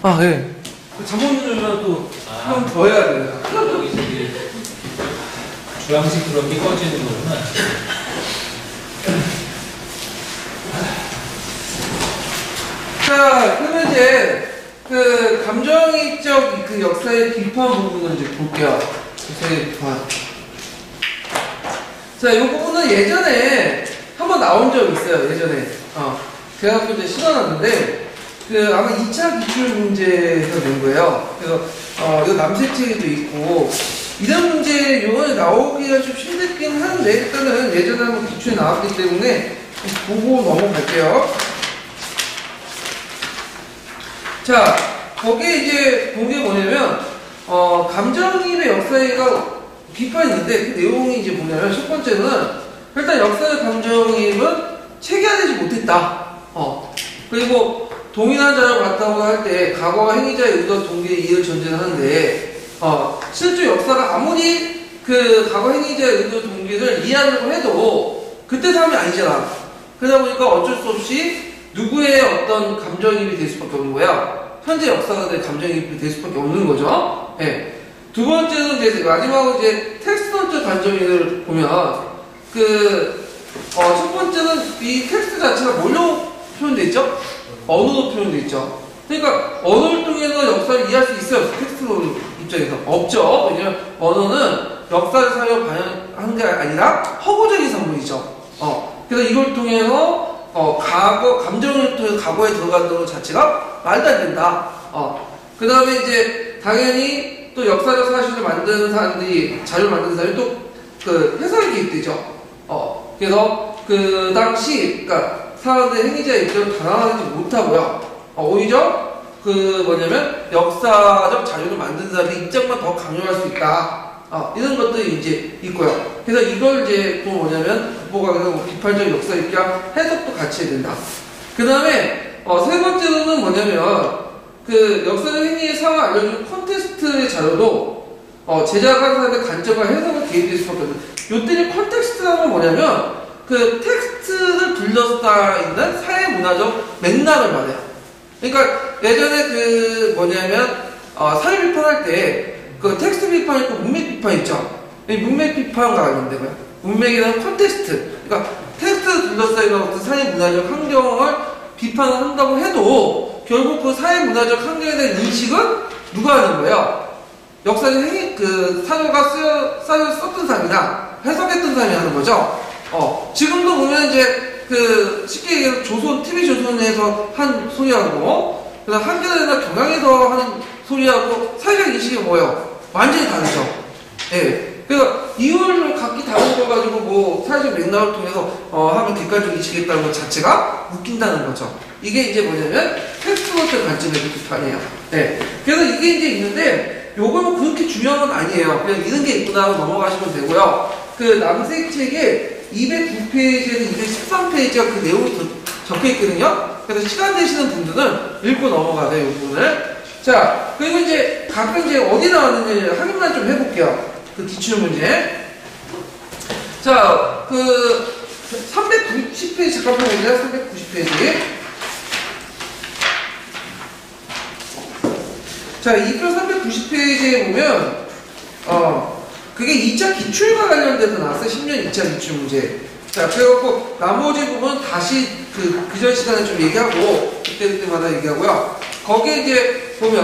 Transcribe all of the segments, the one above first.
아, 예. 잠못 누르면 또, 아. 한번더 해야 돼요. 그런 게 꺼지는 거구나. 자, 그러면 이제, 그, 감정이적 그 역사의 비판 부분을 이제 볼게요. 역사의 비판. 자, 이 부분은 예전에 한번 나온 적 있어요, 예전에. 어. 제가 또 이제 실어놨는데, 그, 아마 2차 기출 문제에서 낸 거예요. 그래서, 어, 이거 남색책에도 있고, 이런 문제 요번에 나오기가 좀 힘들긴 한데, 일단은 예전에 한번 기출에 나왔기 때문에, 보고 넘어갈게요. 자, 거기에 이제 본 게 뭐냐면, 어, 감정입의 역사가 비판이 있는데, 그 내용이 이제 뭐냐면, 첫 번째는, 일단 역사의 감정입은 체계화되지 못했다. 어. 그리고 동일한 자를 봤다고 할 때, 과거와 행위자의 의도 동기의 이해를 전제를 하는데, 어, 실제 역사가 아무리 그 과거 행위자의 의도 동기를 이해하려고 해도, 그때 사람이 아니잖아. 그러다 보니까 어쩔 수 없이 누구의 어떤 감정입이 될 수밖에 없는 거야. 현재 역사가 될 감정입이 될 수밖에 없는 거죠. 예. 두 번째는 이제 마지막으로 이제 텍스트적 감정이입을 보면 그, 어, 첫 번째는 이 텍스트 자체가 뭘로 표현돼 있죠? 언어로 표현돼 있죠. 그러니까 언어를 통해서 역사를 이해할 수 있어요. 텍스트로 입장에서 없죠. 왜냐면 언어는 역사를 사용 반영하는 게 아니라 허구적인 산물이죠. 어. 그래서 이걸 통해서 어, 과거, 감정을 통해 과거에 들어가는 것 자체가 말도 안 된다. 어. 그 다음에 이제, 당연히 또 역사적 사실을 만드는 사람들이, 자료를 만드는 사람이 또 그 해석이 개입되죠. 어. 그래서 그 당시, 그니까 사람들의 행위자의 입장을 단언하지 못하고요. 어, 오히려 그 뭐냐면 역사적 자료를 만든 사람의 입장만 더 강요할 수 있다. 어, 이런 것들이 이제 있고요. 그래서 이걸 이제 또 뭐냐면 국보각에서 뭐 비판적 역사 입장 해석도 같이 해야 된다. 그 다음에 어, 세 번째로는 뭐냐면 그 역사적 행위의 상황을 알려주는 context의 자료도 어, 제작한 사람의 관점과 해석을 개입될 수밖에 없는. 요때는 context라는 건 뭐냐면 그 텍스트를 둘러싸 있는 사회 문화적 맥락을 말해요. 그러니까 예전에 그 뭐냐면 어, 사회 비판할 때 그 텍스트 비판 있고 문맥 비판 있죠. 이 문맥 비판과 아닌데 뭐야? 문맥이라는 context. 그러니까 텍스트 둘러싸이는 어떤 사회 문화적 환경을 비판을 한다고 해도 결국 그 사회 문화적 환경에 대한 인식은 누가 하는 거예요? 역사적 행위 그 사료가 쓰여 사료 썼던 사람이나 해석했던 사람이 하는 거죠. 어 지금도 보면 이제 그 쉽게 얘기해서 조선 TV 조선에서 한 소리하고 그다음 한겨레나 경향에서 하는 소리하고 사회적 인식이 뭐예요? 완전히 다르죠. 예. 그러니까 이유를 각기 다른 거 가지고 뭐 사회적 맥락을 통해서 어 하면 객관적 인식했다는 것 자체가 웃긴다는 거죠. 이게 이제 뭐냐면 텍스트로서 관점의 비판이에요. 네. 그래서 이게 이제 있는데 요거는 그렇게 중요한 건 아니에요. 그냥 이런 게 있구나 하고 넘어가시면 되고요. 그 남색 책에 209페이지에서 213페이지가 그 내용이 적혀 있거든요. 그래서 시간 되시는 분들은 읽고 넘어가세요, 이 부분을. 자, 그리고 이제 가끔 이제 어디 나왔는지 확인만 좀 해볼게요. 그 기출 문제. 자, 그 390페이지 잠깐 보세요. 390페이지. 자, 2표 390페이지에 보면 어 그게 2차 기출과 관련돼서 나왔어요. 10년 2차 기출 문제. 자, 그래갖고 나머지 부분 다시 그, 그전 시간에 좀 얘기하고 그때그때마다 얘기하고요. 거기에 이제 보면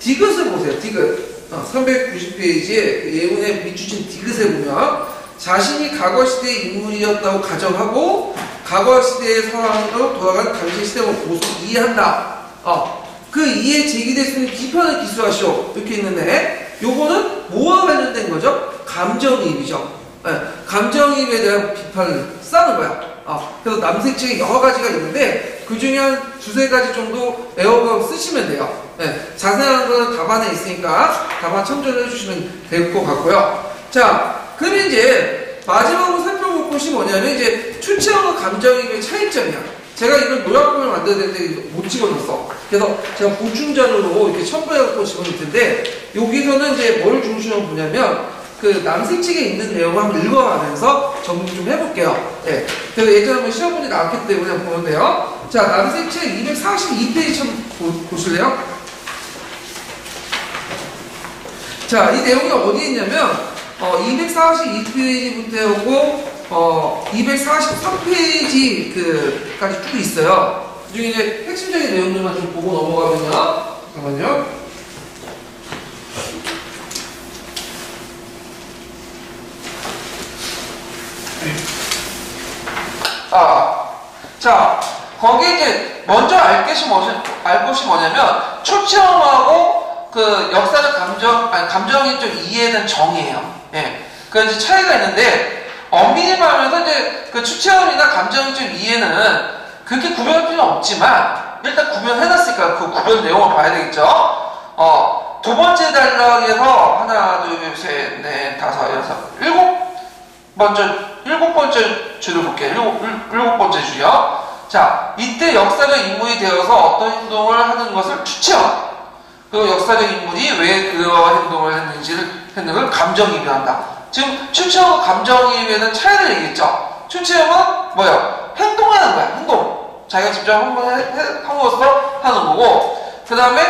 디귿을 보세요. 디귿. 어, 390페이지에 예문에 비추신 디귿에 보면 자신이 과거 시대의 인물이었다고 가정하고 과거 시대의 상황으로 돌아간 당시 시대를 보수 이해한다. 어, 그 이해 제기될 수 있는 비판을 기술하시오. 이렇게 있는데 요거는 뭐와 관련된 거죠? 감정이입이죠. 네, 감정이입에 대한 비판을 쌓는 거야. 어, 그래서 남색 책이 여러 가지가 있는데 그 중에 한 두세 가지 정도 에어건 쓰시면 돼요. 네, 자세한 거는 답안에 있으니까 답안 참조를 해주시면 될 것 같고요. 자, 그러면 이제 마지막으로 살펴볼 것이 뭐냐면 이제 추체형과 감정이입의 차이점이야. 제가 이걸 요약본을 만들어야 되는데 못 집어넣었어. 그래서 제가 보충전으로 이렇게 첨부해갖고 집어넣을 텐데 여기서는 이제 뭘 중심으로 보냐면 그 남색책에 있는 내용을 한번 읽어가면서 정리 좀 해볼게요. 예. 그래서 예전에 한번 시험문이 나왔기 때문에 보는데요. 자, 남색 책 242페이지 좀 보, 실래요 자, 이 내용이 어디에 있냐면 어, 242페이지부터 해오고 어, 243페이지 그까지 쭉 있어요. 그 중에 이제 핵심적인 내용들만 좀 보고 넘어가면요. 잠깐만요. 아, 자, 거기에 이제 먼저 알 것이 뭐지, 알 것이 뭐냐면 초체험하고 그 역사적 감정, 아니 감정이 좀 이해는 정이에요. 예. 그 이제 차이가 있는데 엄밀히 말하면서 이제 그 추체험이나 감정적 이해는 그렇게 구별할 필요는 없지만 일단 구별해놨으니까 그 구별 내용을 봐야 되겠죠. 어, 두 번째 단락에서 하나, 둘, 셋, 넷, 다섯, 여섯, 일곱 먼저 일곱 번째 줄을 볼게요. 일곱, 일, 일곱 번째 줄이요. 자, 이때 역사적 인물이 되어서 어떤 행동을 하는 것을 추체험. 그 역사적 인물이 왜 그런 행동을 했는지를 했는 걸 감정이입한다. 지금 추체험과 감정이입에는 차이를 얘기했죠. 추체험은 뭐예요? 행동하는 거야. 행동. 자기가 직접 한번 해, 해, 함으로써 하는 거고, 그 다음에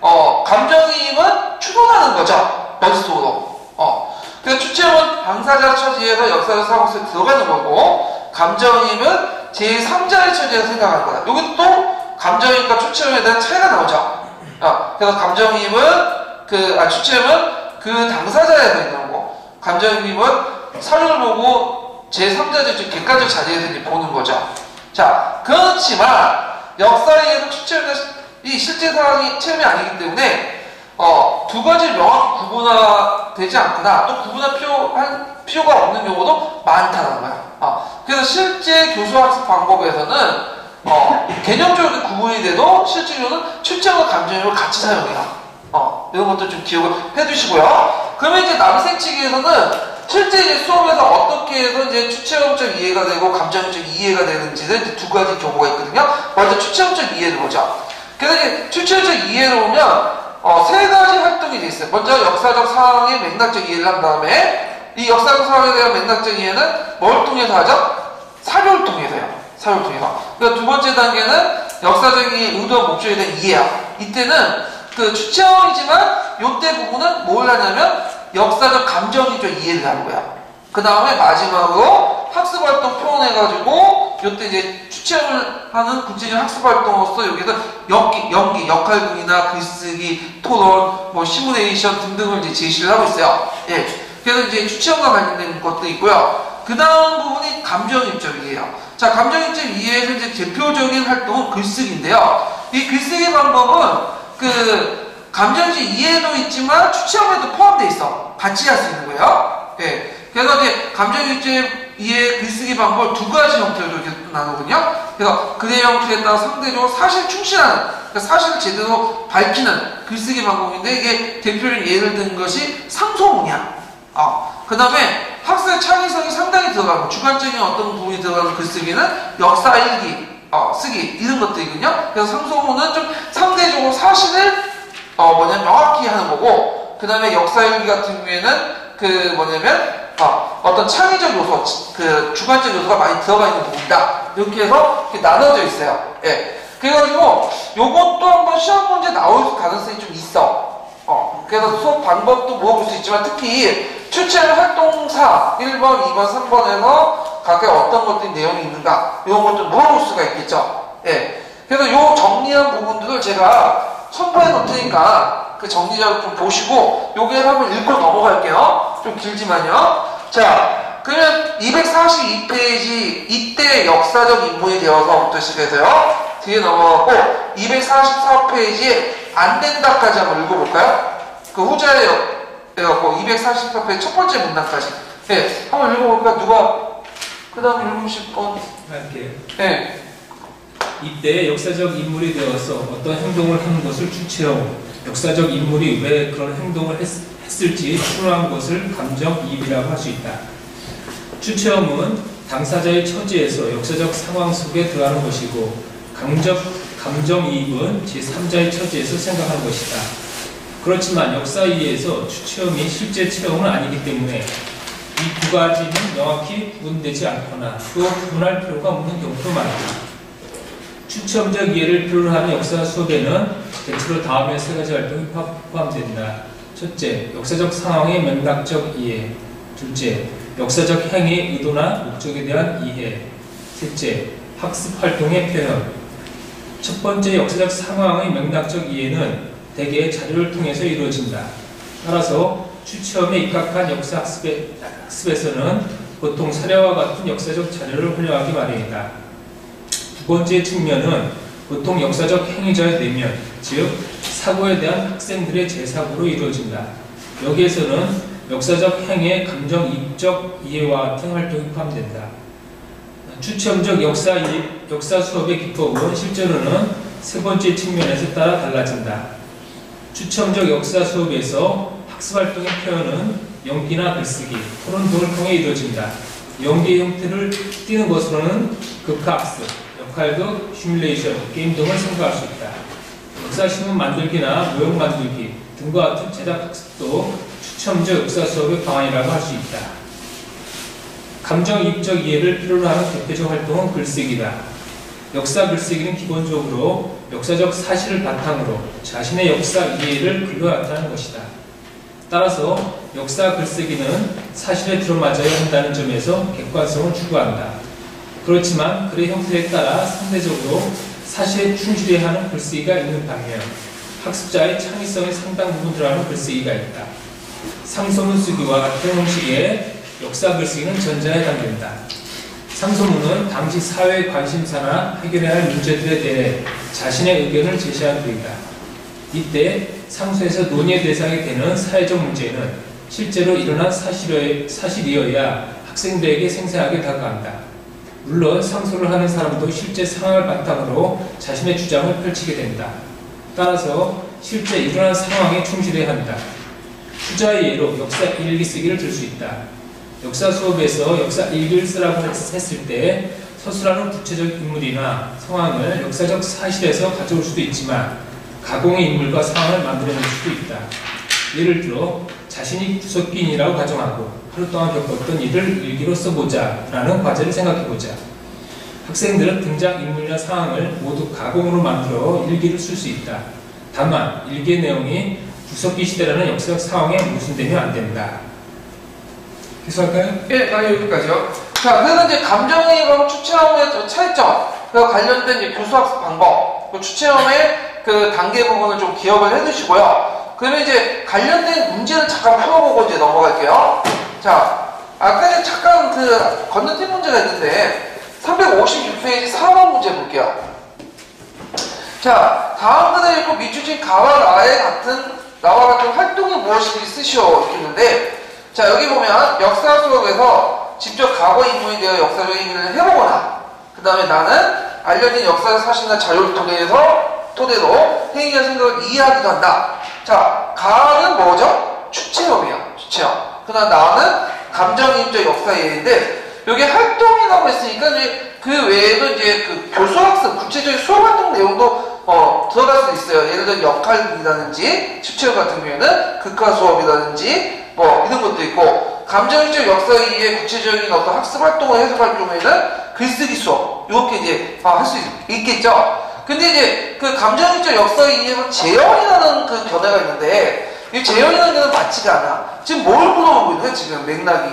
어, 감정이입은 추론하는 거죠. 머릿속으로. 어. 그래서 추체험은 당사자 처지에서 역사적 속에 들어가는 거고, 감정이입은 제3자의 처지에서 생각하는 거다. 여기 또 감정이입과 추체험에 대한 차이가 나오죠. 어, 그래서 감정이입은 그, 아, 추체험은 그 있는 거고, 감정이입은 사료를 보고 제3자적 객관적 자리에서 보는 거죠. 자, 그렇지만 역사에는 추체험이 실제 상황이 체험이 아니기 때문에 어, 두 가지 명확히 구분화되지 않거나 또 구분할 필요한 필요가 없는 경우도 많다는 거야. 어, 그래서 실제 교수 학습 방법에서는 어, 개념적으로 구분이 돼도 실제로는 출제과 감정을 같이 사용해요. 어, 이런 것도 좀 기억을 해두시고요. 그러면 이제 남생치기에서는 실제 이제 수업에서 어떻게 해서 이제 추체험적 이해가 되고 감정적 이해가 되는지는 이제 두 가지 경우가 있거든요. 먼저 추체험적 이해를 보죠. 그래서 이제 추체험적 이해를 보면 어, 세 가지 활동이 돼 있어요. 먼저 역사적 상황의 맥락적 이해를 한 다음에 이 역사적 상황에 대한 맥락적 이해는 뭘 통해서 하죠? 사료를 통해서요. 사료를 통해서. 그러니까 두 번째 단계는 역사적인 의도와 목적에 대한 이해야. 이때는 그 추체험이지만 요때 부분은 뭘 하냐면 역사적 감정이 좀 이해를 거야. 그 다음에 마지막으로 학습활동 표현해가지고 요때 이제 추체험을 하는 구체적 학습활동으로서 여기서 연기, 연기, 역할극이나 글쓰기, 토론, 뭐 시뮬레이션 등등을 이제 제시를 하고 있어요. 예. 그래서 이제 추체험과 관련된 것도 있고요. 그 다음 부분이 감정입적 이해예요. 자, 감정입적 이해에서 이제 대표적인 활동은 글쓰기인데요. 이 글쓰기 방법은 그 감정적 이해도 있지만 추체험에도 포함되어 있어. 같이 할 수 있는 거예요. 예. 그래서 이제 감정입적 이해 글쓰기 방법 두 가지 형태로 이렇게 나누거든요. 그래서 그대 형태에 따라 상대적으로 사실 충실하는, 그러니까 사실을 제대로 밝히는 글쓰기 방법인데 이게 대표적인 예를 든 것이 상소문이야. 어. 그 다음에 학생 창의성이 상당히 들어가고 주관적인 어떤 부분이 들어가는 글쓰기는 역사 일기, 어, 쓰기 이런 것들이거든요. 그래서 상소문은 좀 상대적으로 사실을 어, 뭐냐면 명확히 하는 거고 그 다음에 역사 일기 같은 경우에는 그 뭐냐면 어, 어떤 창의적 요소, 그 주관적 요소가 많이 들어가 있는 부분이다. 이렇게 해서 이렇게 나눠져 있어요. 예. 그래가지고 요것도 한번 시험 문제 나올 가능성이 좀 있어. 어. 그래서 수업 방법도 물어볼 수 있지만 특히 추천 활동사 1번, 2번, 3번에서 각각 어떤 것들이 내용이 있는가 이런 것도 물어볼 수가 있겠죠. 예. 그래서 요 정리한 부분들을 제가 첨부해 놓으니까 그 정리자료 좀 보시고 여기를 한번 읽고 넘어갈게요. 좀 길지만요. 자, 그러면 242페이지 이때 역사적 인물이 되어서부터 시작해서요. 뒤에 넘어가고 244페이지에 안 된다까지 한번 읽어볼까요? 그 후자에 해갖고 244페이지 첫 번째 문단까지. 네, 한번 읽어볼까? 누가 그 다음 읽으실 건? 할게요. 네. 이때 역사적 인물이 되어서 어떤 행동을 하는 것을 주체하고 역사적 인물이 왜 그런 행동을 했, 했을지 추론한 것을 감정이입이라고 할 수 있다. 추체험은 당사자의 처지에서 역사적 상황 속에 들어가는 것이고 감정, 감정이입은 제3자의 처지에서 생각하는 것이다. 그렇지만 역사 이해에서 추체험이 실제 체험은 아니기 때문에 이 두 가지는 명확히 구분되지 않거나 또 구분할 필요가 없는 경우도 많다. 추첨적 이해를 필요로 하는 역사 수업에는 대체로 다음의 세 가지 활동이 포함된다. 첫째, 역사적 상황의 맥락적 이해. 둘째, 역사적 행위의 의도나 목적에 대한 이해. 셋째, 학습 활동의 표현. 첫 번째 역사적 상황의 맥락적 이해는 대개 자료를 통해서 이루어진다. 따라서 추체험에 입각한 역사 학습에, 학습에서는 보통 사례와 같은 역사적 자료를 활용하기 마련이다. 두 번째 측면은 보통 역사적 행위자의 내면, 즉 사고에 대한 학생들의 재사고로 이루어진다. 여기에서는 역사적 행위의 감정 입적 이해와 같은 활동이 포함된다. 추첨적 역사, 역사 수업의 기법은 실제로는 세 번째 측면에서 따라 달라진다. 추첨적 역사 수업에서 학습 활동의 표현은 연기나 글쓰기, 토론 등을 통해 이루어진다. 연기의 형태를 띠는 것으로는 극학습, 역할극, 시뮬레이션, 게임 등을 생각할 수 있다. 역사신문 만들기나 모형 만들기 등과 같은 제작 학습도 추첨적 역사 수업의 방안이라고 할 수 있다. 감정입적 이해를 필요로 하는 대표적 활동은 글쓰기다. 역사 글쓰기는 기본적으로 역사적 사실을 바탕으로 자신의 역사 이해를 글로 나타내는 것이다. 따라서 역사 글쓰기는 사실에 들어맞아야 한다는 점에서 객관성을 추구한다. 그렇지만 글의 형태에 따라 상대적으로 사실에 충실해야 하는 글쓰기가 있는 반면 학습자의 창의성의 상당 부분 들어가는 글쓰기가 있다. 상소문 쓰기와 같은 형식의 역사 글쓰기는 전자에 해당된다. 상소문은 당시 사회 관심사나 해결해야 할 문제들에 대해 자신의 의견을 제시하는 글이다. 이때 상소에서 논의의 대상이 되는 사회적 문제는 실제로 일어난 사실이어야 학생들에게 생생하게 다가간다. 물론 상소를 하는 사람도 실제 상황을 바탕으로 자신의 주장을 펼치게 된다. 따라서 실제 일어난 상황에 충실해야 한다. 투자의 예로 역사 일기 쓰기를 들 수 있다. 역사 수업에서 역사 일기를 쓰라고 했을 때 서술하는 구체적 인물이나 상황을 역사적 사실에서 가져올 수도 있지만 가공의 인물과 상황을 만들어낼 수도 있다. 예를 들어 자신이 구석기인이라고 가정하고 하루 동안 겪었던 일을 일기로 써보자 라는 과제를 생각해보자. 학생들은 등장인물이나 상황을 모두 가공으로 만들어 일기를 쓸 수 있다. 다만 일기의 내용이 구석기 시대라는 역사적 상황에 모순되면 안 된다. 계속할까요? 예, 아, 여기까지요. 자, 그래서 이제 감정이입하고 추체험의 차이점, 그 관련된 이제 교수학습 방법, 그 추체험의 그 단계 부분을 좀 기억을 해 두시고요. 그러면 이제 관련된 문제를 잠깐 풀어보고 이제 넘어갈게요. 자, 아까 잠깐 그 건너뛴 문제가 있는데 356페이지 4번 문제 볼게요. 자, 다음 그대 읽고 미주진 가와 나의 같은 나와 같은 활동이 무엇인지 쓰시오 있는데 자 여기 보면 역사 수업에서 직접 과거 인물이 되어 역사적 얘기를 해보거나 그 다음에 나는 알려진 역사 사실이나 자료를 통해서 토대로 행위와 생각을 이해하기도 한다. 자, 가는 뭐죠? 추체험이야. 추체험. 그러나 나는 감정이입적 역사예인데 여기 활동이라고 했으니까 이제 그 외에도 이제 그 교수학습 구체적인 수업 활동 내용도 어, 들어갈 수 있어요. 예를 들어 역할이라든지 추체험 같은 경우에는 극화 수업이라든지 뭐 이런 것도 있고 감정이입적 역사의 구체적인 어떤 학습 활동을 해석할 경우에는 글쓰기 수업 이렇게 이제 아, 할수 있겠죠. 근데 이제 그 감정이입적 역사의 이해는 재현이라는 그 견해가 있는데 이 재현이라는 게 맞지가 않아. 지금 뭘 물어보고 있는 거야, 지금 맥락이?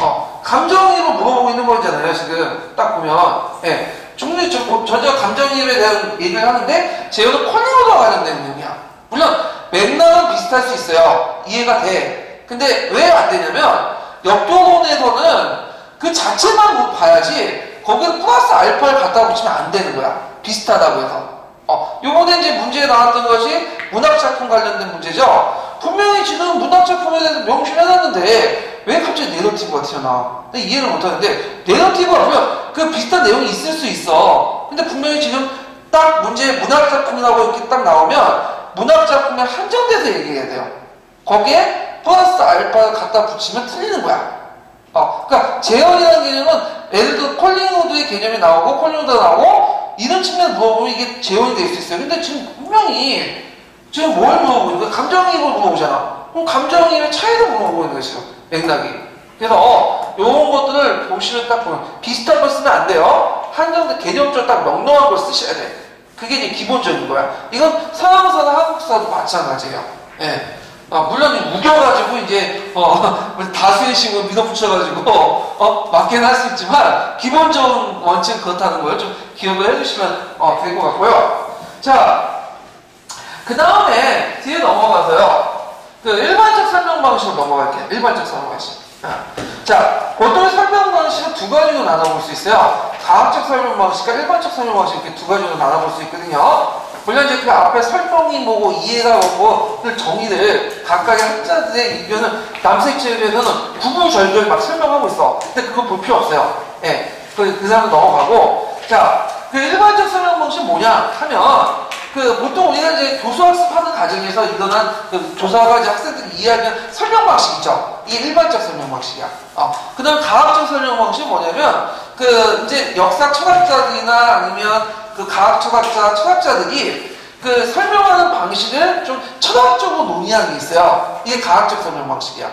어, 감정이입을 물어보고 있는 거잖아요, 지금. 딱 보면. 예. 중립, 전자 감정이입에 대한 얘기를 하는데, 재현은 콜링으로 관련된 내용이야. 물론, 맥락은 비슷할 수 있어요. 이해가 돼. 근데 왜 안 되냐면, 역도론에서는 그 자체만 봐야지, 거기에 플러스 알파를 갖다 붙이면 안 되는 거야. 비슷하다고 해서. 어, 요번에 이제 문제에 나왔던 것이 문학작품 관련된 문제죠. 분명히 지금 문학작품에 대해서 명시해놨는데 왜 갑자기 내러티브가 튀어나와? 이해를 못하는데 내러티브가 보면 그 비슷한 내용이 있을 수 있어. 근데 분명히 지금 딱 문제 문학작품이라고 이렇게 딱 나오면 문학작품에 한정돼서 얘기해야 돼요. 거기에 플러스 알파를 갖다 붙이면 틀리는 거야. 어, 그러니까 재현이라는 개념은 예를 들어 콜링우드의 개념이 나오고 콜링우드가 나오고 이런 측면 물어보면 이게 재현이 될 수 있어요. 근데 지금 분명히 지금 뭘 물어보는 거야? 감정이입을 물어보잖아. 그럼 감정이입의 차이를 물어보는 것이죠. 맥락이. 그래서 어, 이런 것들을 보시면 딱 보면 비슷한 걸 쓰면 안 돼요. 한정된 개념적으로 딱 명령한 걸 쓰셔야 돼. 그게 이제 기본적인 거야. 이건 서양사나 한국사도 마찬가지예요. 예. 아, 물론 우겨가지고 이제 어, 다수의 식으로 밀어붙여가지고 어, 맞게는 할수 있지만 기본적인 원칙은 그렇다는 걸좀 기억을 해주시면 어, 될 것 같고요. 자, 그 다음에 뒤에 넘어가서요. 그 일반적 설명 방식으로 넘어갈게요. 일반적 설명 방식. 아, 자, 보통 설명 방식은 두 가지로 나눠볼 수 있어요. 과학적 설명 방식과 일반적 설명 방식 이렇게 두 가지로 나눠볼 수 있거든요. 물론 이제 그 앞에 설명이 뭐고 이해가 뭐고 그 정의를 각각의 학자들의 의견을 남색체에서는 구구절절 막 설명하고 있어. 근데 그거 볼 필요 없어요. 예. 그, 그 사람 넘어가고. 자, 그 일반적 설명 방식이 뭐냐 하면 그 보통 우리가 이제 교수 학습하는 과정에서 일어난 그 조사가 이제 학생들이 이해하는 설명 방식이죠. 이 일반적 설명 방식이야. 어. 그 다음 과학적 설명 방식이 뭐냐면 그 이제 역사 철학자들이나 아니면 그 과학 철학자, 철학자들이 그 설명하는 방식을 좀 철학적으로 논의하는 게 있어요. 이게 과학적 설명 방식이야.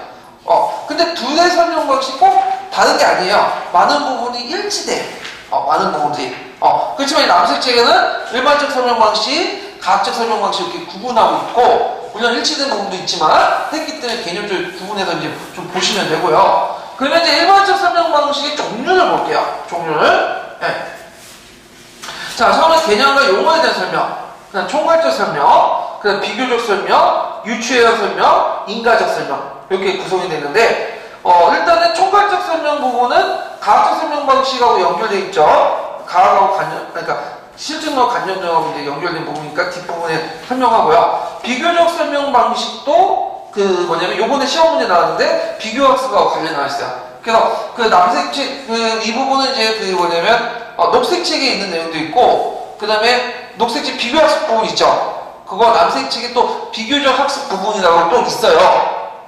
어, 근데 둘의 설명 방식이 꼭 다른 게 아니에요. 많은 부분이 일치돼. 어, 많은 부분들이. 어, 그렇지만 남색 책에는 일반적 설명 방식, 과학적 설명 방식 이렇게 구분하고 있고, 물론 일치된 부분도 있지만, 했기 때문에 개념적으로 구분해서 이제 좀 보시면 되고요. 그러면 이제 일반적 설명 방식의 종류를 볼게요. 종류를. 네. 자, 처음에 개념과 용어에 대한 설명, 그 다음 총괄적 설명, 그 다음 비교적 설명, 유추해야 설명, 인가적 설명. 이렇게 구성이 되는데, 어, 일단은 총괄적 설명 부분은 과학적 설명 방식하고 연결되어 있죠. 과학하고 관련, 그러니까 실증과 관련적하고 이제 연결된 부분이니까 뒷부분에 설명하고요. 비교적 설명 방식도 그 뭐냐면 요번에 시험 문제 나왔는데 비교학습과 관련 나와 있어요. 그래서 그 남색 책, 그 이 부분은 이제 그 뭐냐면 어, 녹색 책에 있는 내용도 있고, 그 다음에 녹색 책 비교학습 부분 있죠. 그거 남색책에 또 비교적 학습 부분이라고 또 있어요.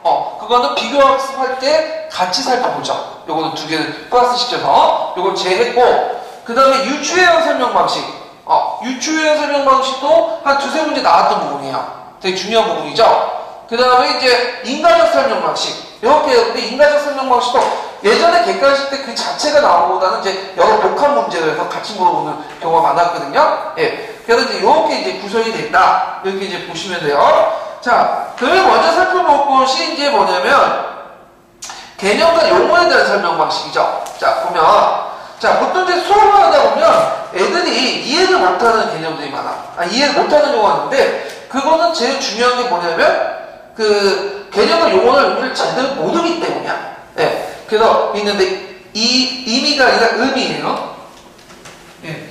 어, 그거는 비교학습 할 때 같이 살펴보죠. 요거는 두 개를 플러스 시켜서 요걸 제했고, 그 다음에 유추해형 설명 방식. 어, 유추해형 설명 방식도 한 두세 문제 나왔던 부분이에요. 되게 중요한 부분이죠. 그 다음에 이제 인가적 설명 방식. 이렇게 근데 인가적 설명 방식도 예전에 객관식 때 그 자체가 나오보다는 이제 여러 복합 문제를 해서 같이 물어보는 경우가 많았거든요. 예. 그래서 이제 이렇게 이제 구성이 됐다. 이렇게 이제 보시면 돼요. 자, 그러면 먼저 살펴볼 것이 이제 뭐냐면 개념과 용어에 대한 설명 방식이죠. 자, 보면 자, 보통 이제 수업을 하다 보면 애들이 이해를 못하는 개념들이 많아. 아, 이해를 못하는 용어가 있는데 그거는 제일 중요한 게 뭐냐면 그 개념과 용어를 우리를 제대로 모르기 때문이야. 네. 그래서 있는데 이 의미가 아니라 의미예요. 예.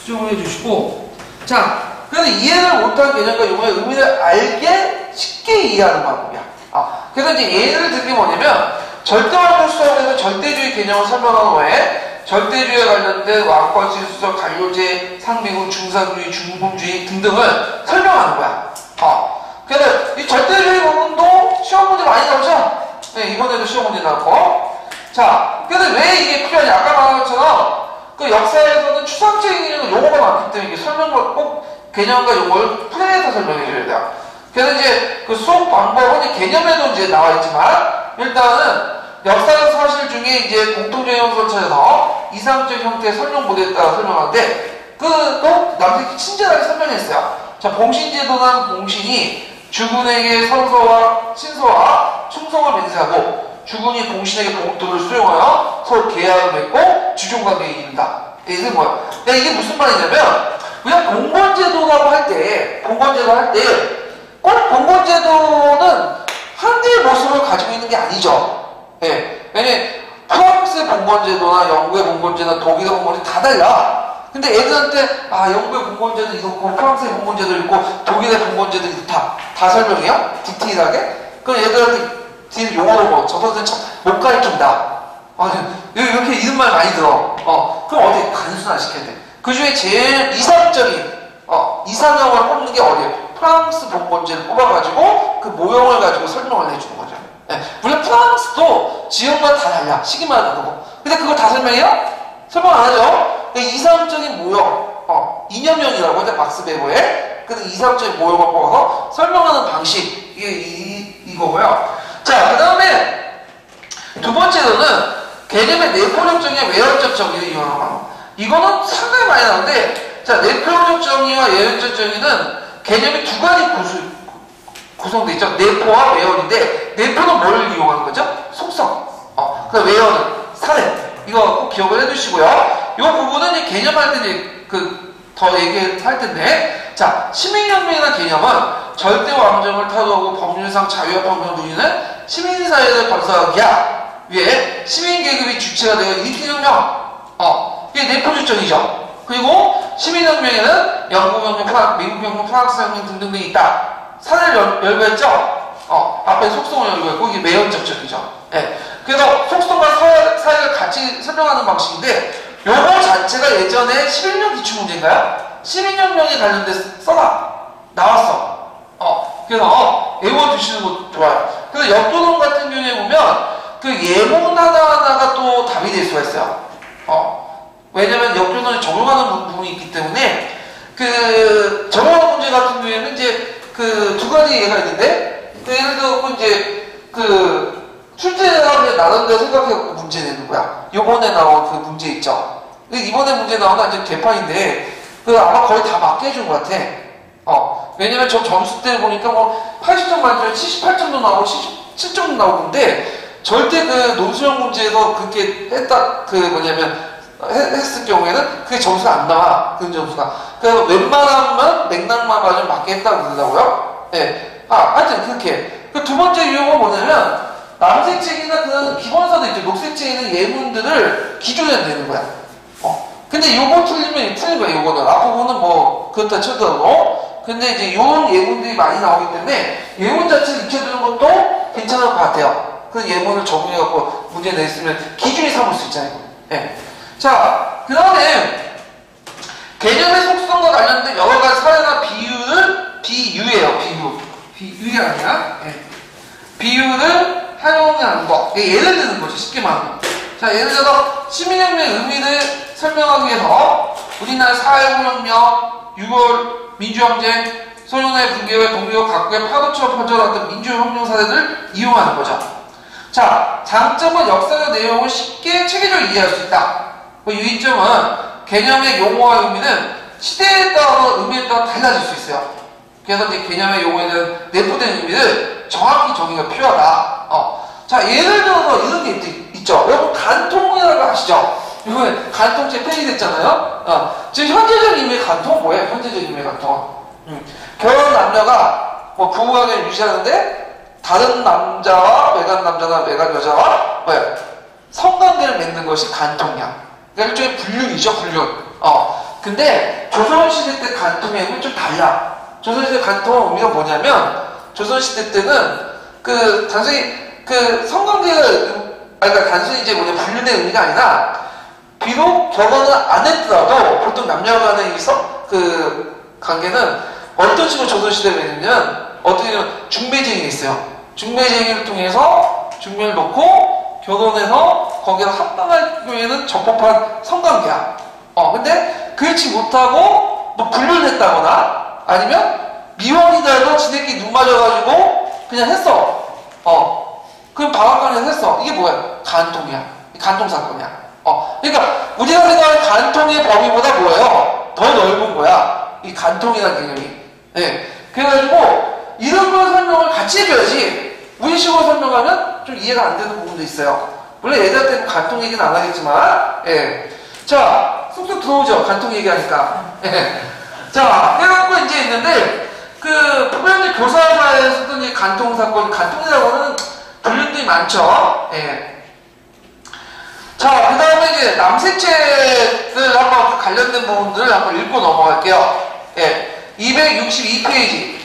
수정을 해주시고 자, 그래서 이해를 못한 개념과 용어의 의미를 알게 쉽게 이해하는 방법이야. 아, 그래서 이제 예를 들게 뭐냐면 절대완전 수업에서 절대주의 개념을 설명한 후에 절대주의에 관련된 왕권 질수적 간료제, 상비군, 중상주의, 중공주의 등등을 설명하는 거야. 어. 그래서 이 절대주의 부분도 시험 문제 많이 나오죠? 네, 이번에도 시험 문제 나왔고. 자, 근데 왜 이게 필요하냐? 아까 말한 것처럼 그 역사에서는 추상적인 용어가 많기 때문에 설명을 꼭 개념과 용어를 풀해서 설명해 줘야 돼요. 그래서 이제 그 수업 방법은 개념에도 이제 나와 있지만 일단은 역사적 사실 중에 이제 공통적인 형성을 찾아서 이상적 형태의 설명 모델에 따라 설명하는데 그또 남색이 친절하게 설명했어요. 자, 봉신제도는 봉신이 주군에게 선서와 신서와 충성을 맹세하고 주군이 봉신에게 봉도를 수용하여 서로 계약을 맺고 주종관계에 이른다. 이게 뭐야? 야, 이게 무슨 말이냐면 그냥 봉건제도라고 할 때, 봉건제도 할 때, 꼭 봉건제도는 한 개의 모습을 가지고 있는 게 아니죠. 예. 왜냐면 프랑스의 봉건제도나 영국의 봉건제도나 독일의 봉건제도 다 달라. 근데 애들한테 아 영국의 봉건제도 이렇고 프랑스의 봉건제도 있고 독일의 봉건제도 이렇다. 다 설명해요? 디테일하게? 그럼 애들한테 뒤에 용어로 뭐, 저 선생님 참못 가르친다. 아, 이렇게 이름만 많이 들어. 어, 그럼 어디 단순화 시켜야 돼. 그 중에 제일 이상적인, 어, 이상형을 뽑는 게 어디예요? 프랑스 봉건제를 뽑아가지고 그 모형을 가지고 설명을 해주는 거죠. 네. 물론 프랑스도 지역마다 다 달라. 시기마다 다르고. 근데 그걸 다 설명해요? 설명 안 하죠? 그 이상적인 모형, 어, 이념형이라고 하죠. 막스 베버의. 그 이상적인 모형을 뽑아서 설명하는 방식. 이게 이, 이거고요. 자, 그 다음에 두 번째로는 개념의 내포적 정의와 외연적 정의를 이용하는 방법. 이거는 상당히 많이 나오는데, 자, 내포적 정의와 외연적 정의는 개념이 두 가지 구수, 구성되어 있죠. 내포와 외연인데 내포는 뭘 이용하는 거죠? 속성. 어, 그 외연은 사례. 이거 꼭 기억을 해두시고요. 이 부분은 이제 개념할 때 이제 그더 얘기할 텐데, 자 시민혁명이라는 개념은 절대 왕정을 타도하고 법률상 자유합법을 누리는 시민사회를 건설하기야 위해 시민계급이 주체가 되어 일기혁명, 어, 이게 내포 주정이죠. 그리고 시민혁명에는 영국혁명, 프랑, 미국혁명, 프랑스혁명 등등등이 있다. 사례를 열거했죠. 어, 앞에 속성을 열거했고 이게 매연적적이죠. 예. 그래서 속성과 사, 사회를 같이 설명하는 방식인데 요거 자체가 예전에 11년 기출문제인가요? 시민혁명에 관련돼서 써라. 나왔어. 어, 그래서 어, 외워두시는 것도 좋아요. 그래서 역도론 같은 경우에 보면 그 예문 하나하나가 또 답이 될 수가 있어요. 어, 왜냐면 역도론이 적용하는 부분이 있기 때문에 그 적용하는 문제 같은 경우에는 이제 그 두 가지 예가 있는데 그 예를 들어 이제 그 그냥 나름대로 생각해갖고 문제 내는 거야. 요번에 나온 그 문제 있죠. 근데 이번에 문제 나온 건 이제 개판인데 그 아마 거의 다 맞게 해준 것 같아. 어, 왜냐면 저 점수 때 보니까 뭐 80점 만점에 78점도 나오고 77점도 나오는데 절대 그 노수형 문제에서 그렇게 했다, 그 뭐냐면 했, 했을 경우에는 그게 점수가 안 나와. 그 점수가. 그래서 웬만하면 맥락만 맞으면 맞게 했다고 그러더라고요. 예. 네. 아, 하여튼 그렇게. 그 두 번째 유형은 뭐냐면 남색 책이나 그 기본서도 있죠. 녹색 책에 있는 예문들을 기준에 내는 거야. 어. 근데 요거 틀리면 틀린 거야, 요거는. 앞부분은 뭐, 그렇다 쳐도. 근데 이제 요런 예문들이 많이 나오기 때문에 예문 자체를 익혀두는 것도 괜찮을 것 같아요. 그 예문을 적용해갖고 문제 냈으면 기준이 삼을 수 있잖아요. 예. 네. 자, 그 다음에 개념의 속성과 관련된 여러 가지 사례나 비유를 비유예요. 비유. 비유가 아니라 네. 비유를 활용하는 거. 예를 드는 거죠. 쉽게 말하면. 자, 예를 들어서 시민혁명의 의미를 설명하기 위해서 우리나라 사회혁명, 6월 민주항쟁, 소련의 붕괴와 동료 각국의 파도처럼 퍼져나왔던 민주혁명 사례들을 이용하는 거죠. 자, 장점은 역사적 내용을 쉽게 체계적으로 이해할 수 있다. 그 유의점은 개념의 용어와 의미는 시대에 따라서 의미에 따라 달라질 수 있어요. 그래서 이제 개념의 용어에 대한 내포된 의미를 정확히 정의가 필요하다. 어. 자, 예를 들어서 이런 게 있, 죠 여러분, 간통이라고 아시죠? 이번에 간통죄 폐지됐잖아요? 어. 지금 현재적 의미의 간통 뭐예요? 현재적 의미의 간통. 음. 결혼 남녀가 뭐 부부관계를 유지하는데 다른 남자와 외간 남자나 외간 여자와 뭐예요? 성관계를 맺는 것이 간통이야. 그러니까 일종의 불륜이죠, 불륜. 어. 근데 조선시대 때 간통행은 좀 달라. 조선시대 간통 의미가 뭐냐면, 조선시대 때는 그, 단순히 그 성관계가, 그러니까 단순히 이제 뭐냐, 불륜의 의미가 아니라, 비록 결혼을 안 했더라도 보통 남녀 간의 있어 그 관계는 어떤 식으로 조선시대에 맺냐면 어떻게 보면 중매쟁이 있어요. 중매쟁이를 통해서 중매를 놓고 결혼해서 거기서 합당할 경우에는 적법한 성관계야. 어, 근데 그렇지 못하고 뭐 불륜했다거나 아니면 미혼이더라도 지네끼리 눈 맞아가지고 그냥 했어. 어. 그럼 방학간에 했어. 이게 뭐야? 간통이야. 간통 사건이야. 어. 그러니까 우리가 생각하는 간통의 범위보다 뭐예요? 더 넓은 거야. 이 간통이라는 개념이. 네. 그래가지고 이런 걸 설명을 같이 해줘야지 우리식으로 설명하면 좀 이해가 안 되는 부분도 있어요. 물론 예전때 간통 얘기는 안 하겠지만, 예. 자, 쑥쑥 들어오죠. 간통 얘기하니까. 예. 자, 해갖고 이제 있는데, 그, 부모님 교사사에 쓰던 이 간통 사건, 간통이라고 하는 불륜들이 많죠. 예. 자, 그 다음에 이제 남색책을 한번 관련된 부분들을 한번 읽고 넘어갈게요. 예. 262페이지.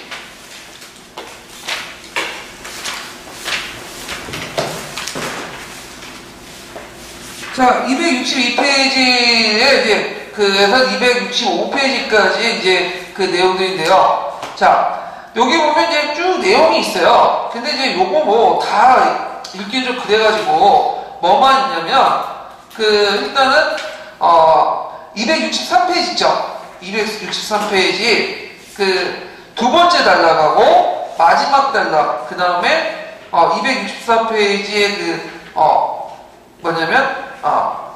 자, 262페이지에 이제 그래서 265페이지까지 이제 그 내용들인데요. 자, 여기 보면 이제 쭉 내용이 있어요. 근데 이제 요거 뭐 다 읽기 좀 그래가지고 뭐만 있냐면 그 일단은 어 263페이지 있죠. 263페이지 그 두 번째 단락하고 마지막 단락 그 다음에 어 264페이지에 그어 뭐냐면 아,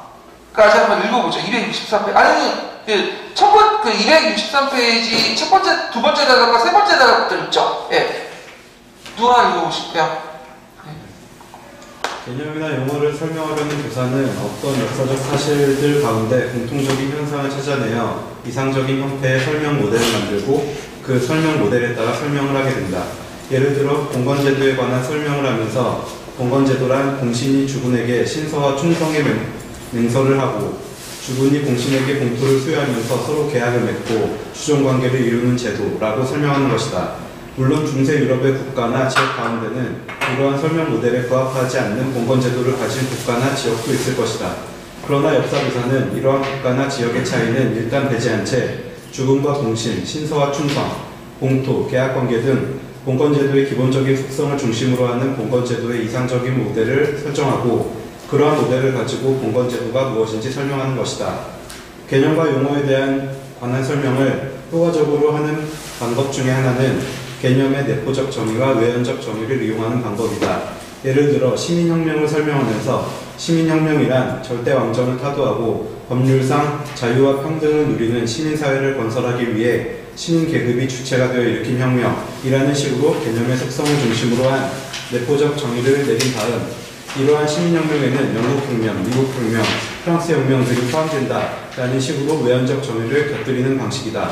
까지 한번 읽어보죠. 263페이지. 아니, 그, 첫 번, 그 263페이지 첫 번째, 두 번째 단락과 세 번째 단락부터 읽죠. 예. 누가 읽어보고 싶대요? 개념이나 용어를 설명하려는 교사는 어떤 역사적 사실들 가운데 공통적인 현상을 찾아내어 이상적인 형태의 설명 모델을 만들고 그 설명 모델에 따라 설명을 하게 된다. 예를 들어 공건제도에 관한 설명을 하면서 공건제도란 공신이 주군에게 신서와 충성의 맹, 맹서를 하고 주군이 공신에게 공토를 수여하면서 서로 계약을 맺고 주종관계를 이루는 제도라고 설명하는 것이다. 물론 중세 유럽의 국가나 지역 가운데는 이러한 설명 모델에 부합하지 않는 공건제도를 가진 국가나 지역도 있을 것이다. 그러나 역사교사는 이러한 국가나 지역의 차이는 일단 배제한 채 주군과 공신, 신서와 충성, 공토, 계약관계 등 공건제도의 기본적인 속성을 중심으로 하는 공건제도의 이상적인 모델을 설정하고 그러한 모델을 가지고 공건제도가 무엇인지 설명하는 것이다. 개념과 용어에 대한 관한 설명을 효과적으로 하는 방법 중에 하나는 개념의 내포적 정의와 외연적 정의를 이용하는 방법이다. 예를 들어 시민혁명을 설명하면서 시민혁명이란 절대 왕정을 타도하고 법률상 자유와 평등을 누리는 시민사회를 건설하기 위해 시민 계급이 주체가 되어 일으킨 혁명이라는 식으로 개념의 속성을 중심으로 한 내포적 정의를 내린 다음 이러한 시민혁명에는 영국혁명, 미국혁명, 프랑스혁명 등이 포함된다라는 식으로 외연적 정의를 곁들이는 방식이다.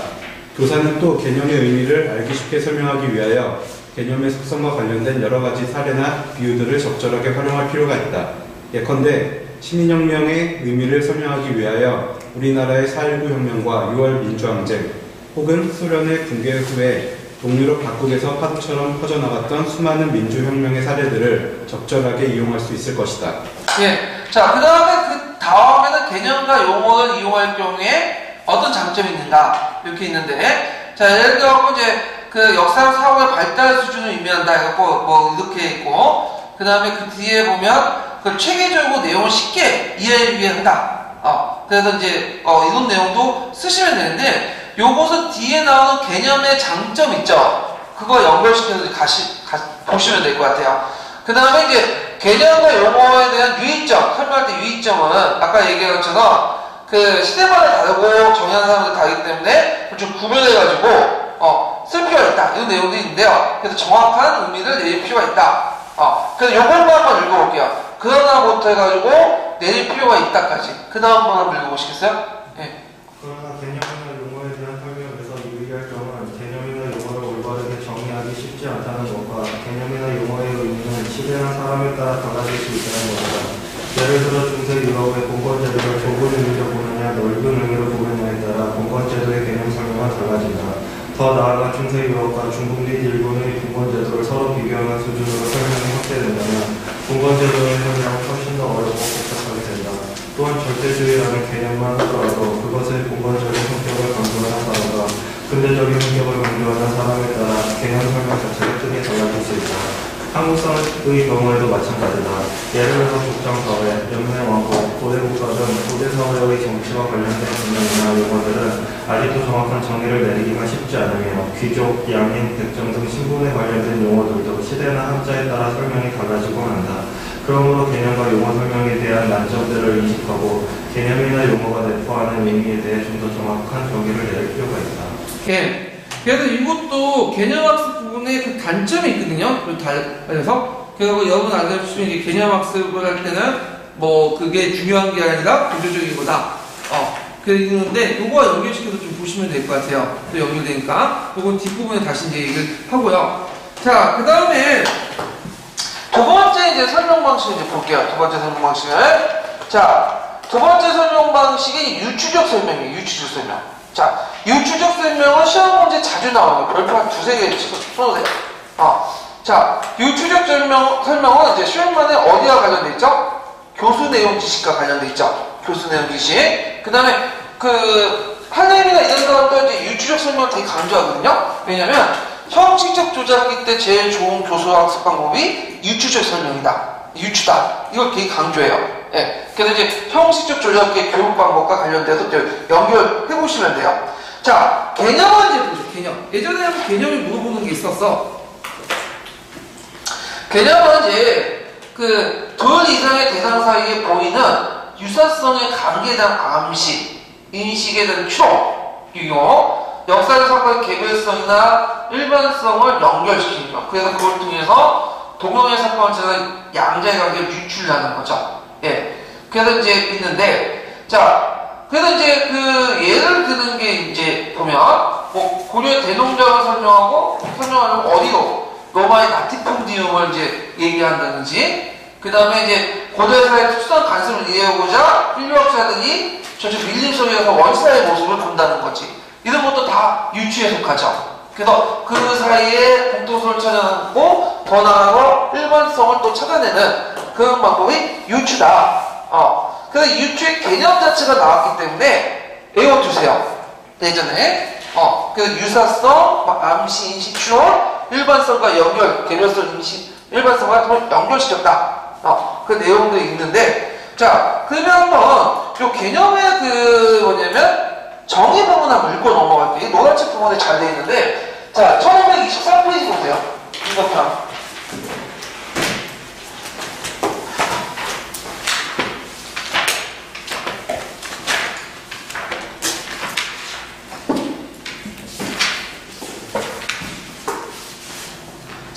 교사는 또 개념의 의미를 알기 쉽게 설명하기 위하여 개념의 속성과 관련된 여러 가지 사례나 비유들을 적절하게 활용할 필요가 있다. 예컨대 시민혁명의 의미를 설명하기 위하여 우리나라의 4.19 혁명과 6월 민주항쟁 혹은 소련의 붕괴 후에 동유럽 각국에서 파도처럼 퍼져나갔던 수많은 민주혁명의 사례들을 적절하게 이용할 수 있을 것이다. 예. 자, 그 다음에 그 다음에는 개념과 용어를 이용할 경우에 어떤 장점이 있는가 이렇게 있는데 자 예를 들어 이제 그 역사적 사고의 발달 수준을 의미한다 해갖고 뭐 이렇게 있고 그 다음에 그 뒤에 보면 그 체계적으로 내용을 쉽게 이해하기 위해 한다. 어, 그래서 이제 어, 이런 내용도 쓰시면 되는데 요것은 뒤에 나오는 개념의 장점 있죠. 그거 연결시켜서 가시, 가, 보시면 될 것 같아요. 그 다음에 이제 개념과 용어에 대한 유의점, 설명할 때 유의점은 아까 얘기한 것처럼 그 시대마다 다르고 정의하는 사람들 다르기 때문에 좀 구별해가지고 어, 쓸 필요가 있다. 이런 내용도 있는데요. 그래서 정확한 의미를 내릴 필요가 있다. 어, 그래서 요것만 한번 읽어볼게요. 그러나부터 해가지고 내릴 필요가 있다까지. 그 다음 번 한번 읽어보시겠어요? 예. 그러나 개념이나 용어에 대한 설명에서 유의할 점은 개념이나 용어를 올바르게 정의하기 쉽지 않다는 것과 개념이나 용어의 의미는 시대나 사람에 따라 달라질 수 있다는 것이다. 예를 들어 중세 유럽의 공권제도를 좁은 의미로 보느냐 넓은 의미로 보느냐에 따라 공권제도의 개념 설명은 달라진다. 더 나아가 중세 유럽과 중국 및 일본의 공권제도를 서로 비교하는 수준으로 설명이 확대된다면 공권제도의 설명은 훨씬 더 어렵고 복잡하게 된다. 또한 절대주의라는 개념만 하더라도 그것의 공간적인 성격을 강조하는 사람과 근대적인 성격을 강조하는 사람에 따라 개념 설명 자체가 크게 달라질 수 있다. 한국사의 경우에도 마찬가지다. 예를 들어 국정사회, 연맹왕국, 고대국가 등 고대사회의 정치와 관련된 개념이나 용어들은 아직도 정확한 정의를 내리기가 쉽지 않으며 귀족, 양인, 백정 등 신분에 관련된 용어들도 시대나 한자에 따라 설명이 달라지곤 한다. 그러므로 개념과 용어 설명에 대한 난점들을 인식하고 개념이나 용어가 내포하는 의미에 대해 좀 더 정확한 정의를 내릴 필요가 있다. 개. 그래서 이것도 개념학습 부분에 그 단점이 있거든요. 그 달, 그래서 그리고 여러분 알다시피 이제 개념 학습을 할 때는 뭐 그게 중요한 게 아니라 구조적인 거다. 어. 그러는데 요거와 연결시켜서 좀 보시면 될 것 같아요. 또 연결되니까. 요건 뒷부분에 다시 이제 얘기를 하고요. 자, 그 다음에 두 번째 이제 설명 방식 이제 볼게요. 두 번째 설명 방식을. 자, 두 번째 설명 방식이 유추적 설명이에요. 유추적 설명. 자, 유추적 설명은 시험 문제 자주 나와요. 별표 한 두세 개 써보세요. 어. 자, 유추적 설명, 설명은 이제 시험만에 어디와 관련돼 있죠? 교수 내용 지식과 관련돼 있죠. 교수 내용 지식. 그 다음에 그 할렘이나 이런 것도 이제 유추적 설명을 되게 강조하거든요. 왜냐면 형식적 조작일 때 제일 좋은 교수 학습 방법이 유추적 설명이다. 유추다. 이걸 되게 강조해요. 예. 그래서 이제 형식적 조작의 교육 방법과 관련돼서 연결해 보시면 돼요. 자, 개념은 이제 보죠. 개념. 예전에 개념을 물어보는 게 있었어. 개념은 이제 그 둘 이상의 대상 사이에 보이는 유사성의 관계에 대한 암시, 인식에 대한 추론, 그리고 역사적 사건의 개별성이나 일반성을 연결시키는 거. 그래서 그걸 통해서 동영의 사건을 찾아 양자의 관계를 유출하는 거죠. 예. 그래서 이제 있는데, 자, 그래서 이제 그 예를 드는 게 이제 보면, 뭐 고려 대동작을 설명하고, 설명하려면 어디로? 로마의 나티풍디움을 이제 얘기한다든지, 그 다음에 이제 고대사의 특수한 관습을 이해하고자 인류학자들이 저쪽 밀림 속에서 원사의 모습을 본다는 거지. 이런 것도 다 유추에 속하죠. 그래서 그 사이에 공통성을 찾아내고 더 나아가 일반성을 또 찾아내는 그런 방법이 유추다. 어. 그래서 유추의 개념 자체가 나왔기 때문에 외워두세요. 예전에. 어. 그래서 유사성, 막 암시, 인식, 추론, 일반성과 연결, 개별성, 인식, 일반성과 서로 연결시켰다. 어. 그 내용도 있는데 자, 그러면 한번 요 개념의 그 뭐냐면 정의 부분 한번 읽고 넘어갈게요. 노란색 부분에 잘 돼 있는데 자, 1523페이지 보세요. 이것편.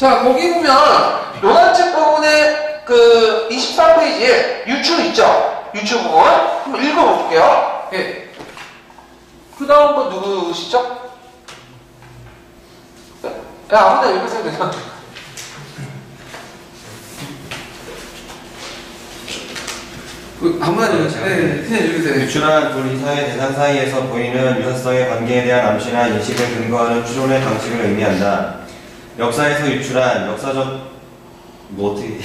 자, 거기 보면 노란색 부분에 그 23페이지에 유추 있죠? 유추 부분. 한번 읽어볼게요. 예. 그 다음 분 누구시죠? 야, 아무나 읽으세요, 그냥. 그, 아무나 읽으세요. 네, 그냥 읽으세요. 유출한 둘 이상의 대상 사이에서 보이는 유사성의 관계에 대한 암시나 인식을 근거하는 추론의 방식을 의미한다. 역사에서 유출한 역사적 뭐 어떻게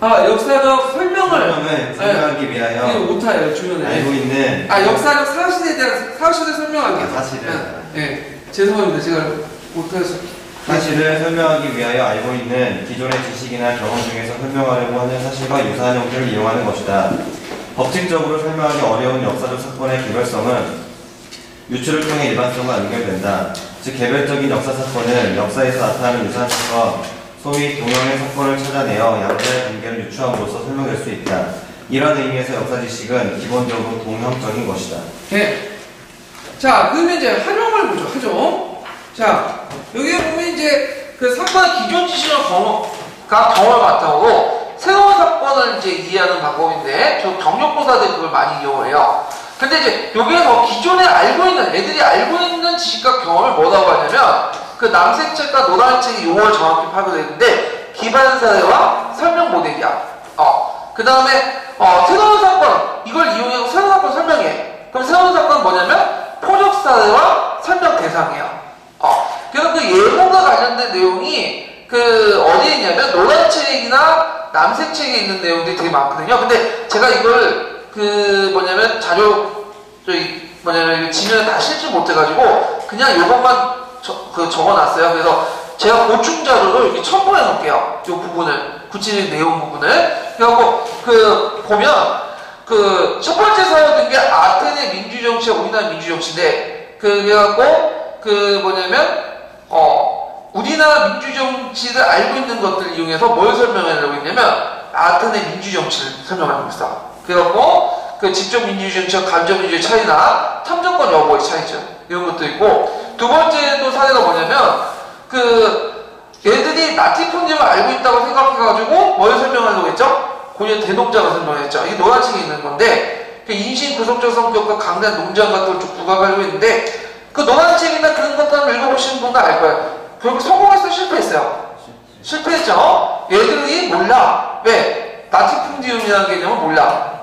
아, 역사적 설명을. 설명을 설명하기 이게 위하여 오타예요, 주변에. 알고 있는 아, 역사적 사실에 대한, 사실을 설명하기. 아, 사실을. 예, 예. 죄송합니다. 제가 못해서. 사실을 설명하기 위하여 알고 있는 기존의 지식이나 경험 중에서 설명하려고 하는 사실과 유사한 형태를 이용하는 것이다. 법칙적으로 설명하기 어려운 역사적 사건의 개별성은 유출을 통해 일반성과 연결된다. 즉 개별적인 역사 사건은 역사에서 나타나는 유사한 사건, 소위 동형의 사건을 찾아내어 양자의 관계를 유추함으로써 설명될 수 있다. 이런 의미에서 역사 지식은 기본적으로 동형적인 것이다. 예. 자, 그러면 이제 활용을 보죠. 활용. 자, 여기 보면 이제 그 사건의 기존 지식과 경험가 경험을 바탕으로 새로운 사건을 이제 이해하는 방법인데, 저 경력고사들이 그걸 많이 이용해요. 근데 이제 여기에서 기존에 알고 있는, 애들이 알고 있는 지식과 경험을 뭐라고 하냐면, 그 남색 책과 노란색의 용어를 정확히 파악했는데, 기반 사례와 설명 모델이야. 어. 그 다음에, 어, 새로운 사건, 이걸 이용해서 새로운 사건 설명해. 그럼 새로운 사건은 뭐냐면, 포적 사례와 설명 대상이에요. 어, 그래서 그 예고가 관련된 내용이 그 어디에 있냐면 노란 책이나 남색 책에 있는 내용들이 되게 많거든요. 근데 제가 이걸 그 뭐냐면 자료 저기 뭐냐면 지면에 다 실지 못해가지고 그냥 이것만 저- 그 적어놨어요. 그래서 제가 보충 자료로 이렇게 첨부해 놓을게요. 이 부분을 구체적인 내용 부분을. 그래갖고 그 보면 그 첫 번째 사연된 게 아테네 민주 정치와 우리나라 민주 정치인데 그 그래갖고 그 뭐냐면 어 우리나라 민주 정치를 알고 있는 것들 을 이용해서 뭘 설명하려고 했냐면 아테네 민주 정치를 설명하고 있어. 그래갖고 그 직접 민주주의와 감정 민주주의 차이나 탐정권 여부의 차이죠. 이런 것도 있고 두 번째 또 사례가 뭐냐면 그 얘들이 나티폰님을 알고 있다고 생각해가지고 뭘 설명하려고 했죠? 고려 대농장을 설명했죠. 이게 노란책에 있는 건데 그 인신 구속적 성격과 강단 농장 같은 걸쭉 부각하려고 했는데 그 노란책이나 그런 것들 한번 읽어보시는 분은 알 거예요. 결국 성공했어요? 실패했어요? 실패했죠? 얘들이 몰라. 왜? 나티풍디움이라는 개념을 몰라.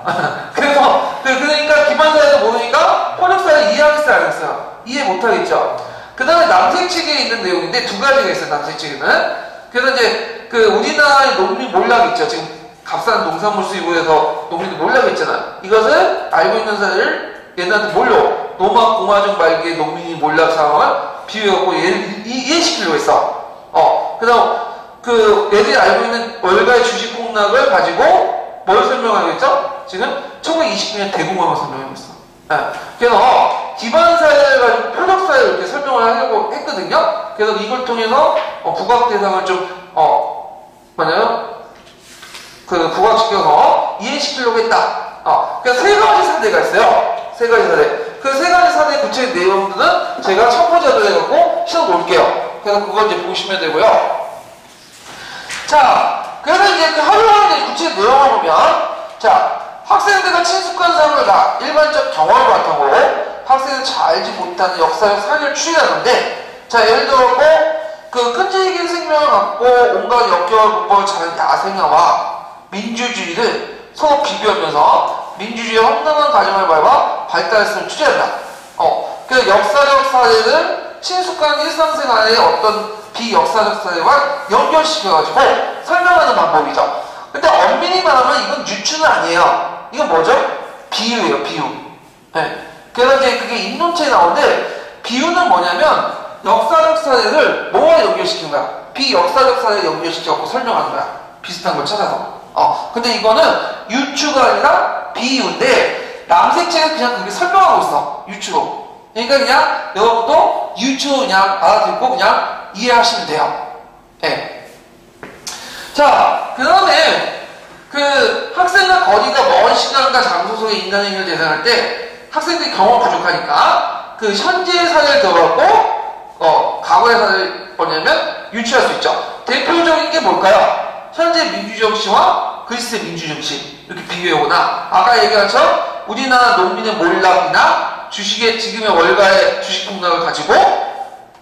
그래서, 그- 그러니까 기반사에서 모르니까 번역사를 이해하겠어요? 안 하겠어요? 이해 못하겠죠? 그 다음에 남색책에 있는 내용인데 두 가지가 있어요, 남색책에는. 그래서 이제 그 우리나라의 농민 몰락 있죠. 지금 값싼 농산물 수입으로 농민들 몰락 있잖아. 이것을 알고 있는 사람을 얘네한테 몰려. 노마 공화정 말기의 농민이 몰락 상황을 비유해갖고 이해- 이해시키려고 했어. 어, 그 다음, 그, 얘들이 알고 있는 월가의 주식 폭락을 가지고 뭘 설명하겠죠? 지금 1929년 대공황을 있어. 예. 그래서 기반사회를 가지고 표적사회를 이렇게 설명을 하려고 했거든요. 그래서 이걸 통해서 어, 부각 대상을 좀, 어, 뭐냐면, 그 부각시켜서 이해시키려고 했다. 어, 그래서 세 가지 사례가 있어요. 세 가지 사례. 그 세 가지 사례 구체적 내용들은 제가 첨부자료 해갖고 실어 놓을게요. 그래서 그거 이제 보시면 되고요. 자, 그래서 이제 그 활용하는 구체적 내용을 보면, 자, 학생들과 친숙한 사람을 다 일반적 경험을 바탕으로 학생을 잘 알지 못하는 역사적 사례를 추리하는데, 자, 예를 들어, 그 끈질긴 생명을 갖고 온갖 역경을 극복을 잘하는 야생아와 민주주의를 서로 비교하면서 민주주의의 황당한 과정을 밟아 발달했음을 추리한다. 어, 그 역사적 사례를 친숙한 일상생활의 어떤 비역사적 사례와 연결시켜가지고 설명하는 방법이죠. 근데 엄밀히 말하면 이건 유추는 아니에요. 이건 뭐죠? 비유예요, 비유. 네. 그래서 이제 그게 인론체에 나오는데 비유는 뭐냐면 역사적 사례를 뭐와 연결시키는 거야? 비역사적 사례를 연결시켜갖고 설명하는 거야. 비슷한 걸 찾아서. 어, 근데 이거는 유추가 아니라 비유인데 남색체가 그냥 그게 설명하고 있어. 유추로. 그러니까 그냥 여러분도 유추 그냥 알아듣고 그냥 이해하시면 돼요. 예. 자, 그 다음에 그 학생과 거리가 먼 시간과 장소 속의 힘을 대상할 때 학생들이 경험 부족하니까 그 현재의 사례를 들어갖고 어, 과거의 사례를 뭐냐면 유추할 수 있죠. 대표적인 게 뭘까요? 현재 민주정치와 그리스의 민주정치 이렇게 비교해보나 아까 얘기한 것처럼 우리나라 농민의 몰락이나 주식의 지금의 월가의 주식 폭락을 가지고